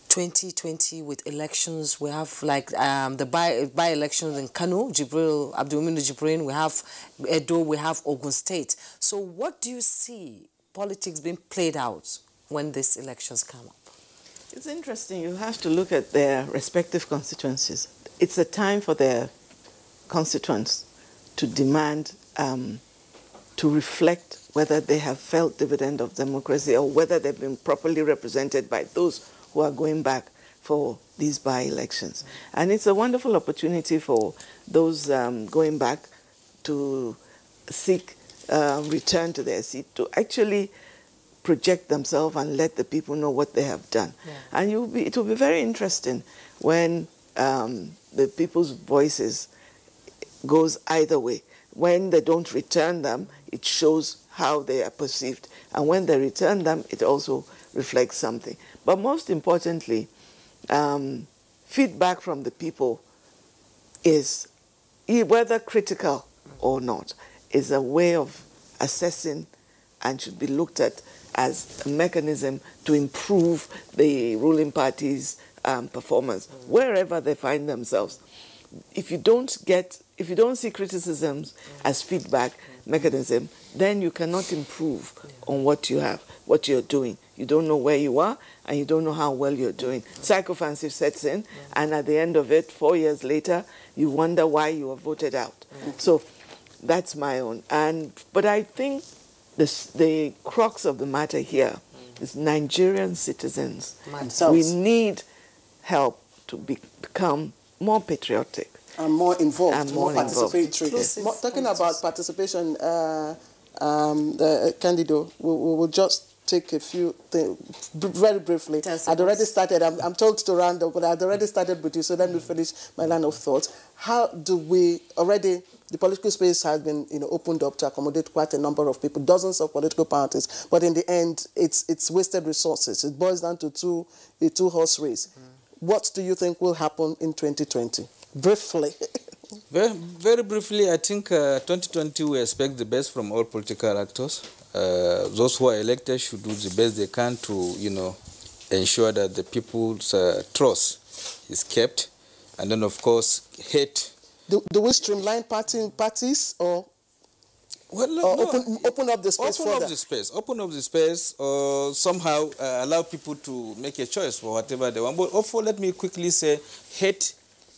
2020 with elections, we have like um, the by by elections in Kano, Jibril Abdulmumin Jibrin. We have Edo. We have Ogun State. So, what do you see politics being played out when these elections come up? It's interesting. You have to look at their respective constituencies. It's a time for their constituents to demand um, to reflect whether they have felt dividend of democracy or whether they've been properly represented by those who are going back for these by-elections. And it's a wonderful opportunity for those um, going back to seek uh, return to their seat to actually project themselves and let the people know what they have done. Yeah. And you'll be, it will be very interesting when um, the people's voices goes either way. When they don't return them, it shows how they are perceived. And when they return them, it also reflects something. But most importantly, um, feedback from the people is, whether critical or not, is a way of assessing and should be looked at as a mechanism to improve the ruling party's um, performance wherever they find themselves. If you don't get, if you don't see criticisms as feedback mechanism, then you cannot improve on what you have, what you're doing. You don't know where you are, and you don't know how well you're doing. Sycophancy sets in, and at the end of it, four years later, you wonder why you were voted out. So that's my own. And but I think this, the crux of the matter here is Nigerian citizens. Themselves. We need help to be, become more patriotic and more involved, And more, more involved. participatory. Inclusive More- talking about participation, uh, um, the uh, Candido, we, we will just take a few things very briefly. I'd already started. I'm, I'm told to round up, but I'd already started with you. So let me finish my line of thought. How do we already? The political space has been, you know, opened up to accommodate quite a number of people, dozens of political parties. But in the end, it's it's wasted resources. It boils down to two a two horse race. What do you think will happen in 2020? Briefly. Very, very briefly, I think uh, 2020 we expect the best from all political actors. Uh, those who are elected should do the best they can to, you know, ensure that the people's uh, trust is kept, and then of course hate. Do, do we streamline party, parties or, well, no. open, open up the space open further? up the space. Open up the space, or somehow uh, allow people to make a choice for whatever they want. But also, let me quickly say, hate,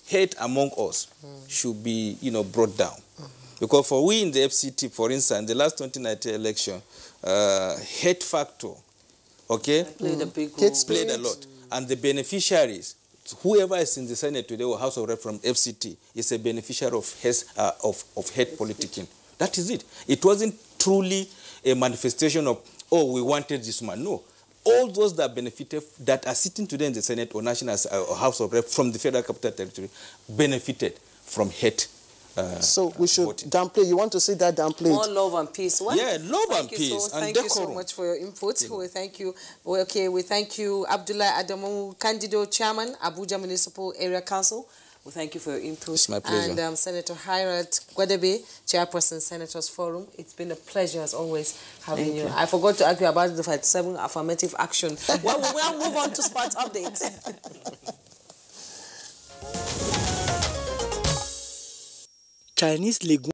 hate among us should be, you know, brought down. Because for we in the FCT, for instance, the last 2019 election, uh, hate factor, okay, Played a big Hate role. played a lot, and the beneficiaries. Whoever is in the Senate today or House of Rep from FCT is a beneficiary of hate, uh, of, of hate politicking. That is it. It wasn't truly a manifestation of, oh, we wanted this man. No. All those that benefited, that are sitting today in the Senate or National uh, or House of Rep from the Federal Capital Territory, benefited from hate uh, So we should downplay. You want to see that downplay? More love and peace. Well, Yeah, love thank and you peace So, and thank you so much for your input. We thank you. Well, okay, we thank you, Abdullah Adamu, Candido Chairman, Abuja Municipal Area Council. We thank you for your input. It's my pleasure. And um, Senator Khairat Gwadabe, Chairperson, Senators Forum. It's been a pleasure as always having you. you. I forgot to ask you about the 57 affirmative action. well, we will move on to sports updates. Chinese legume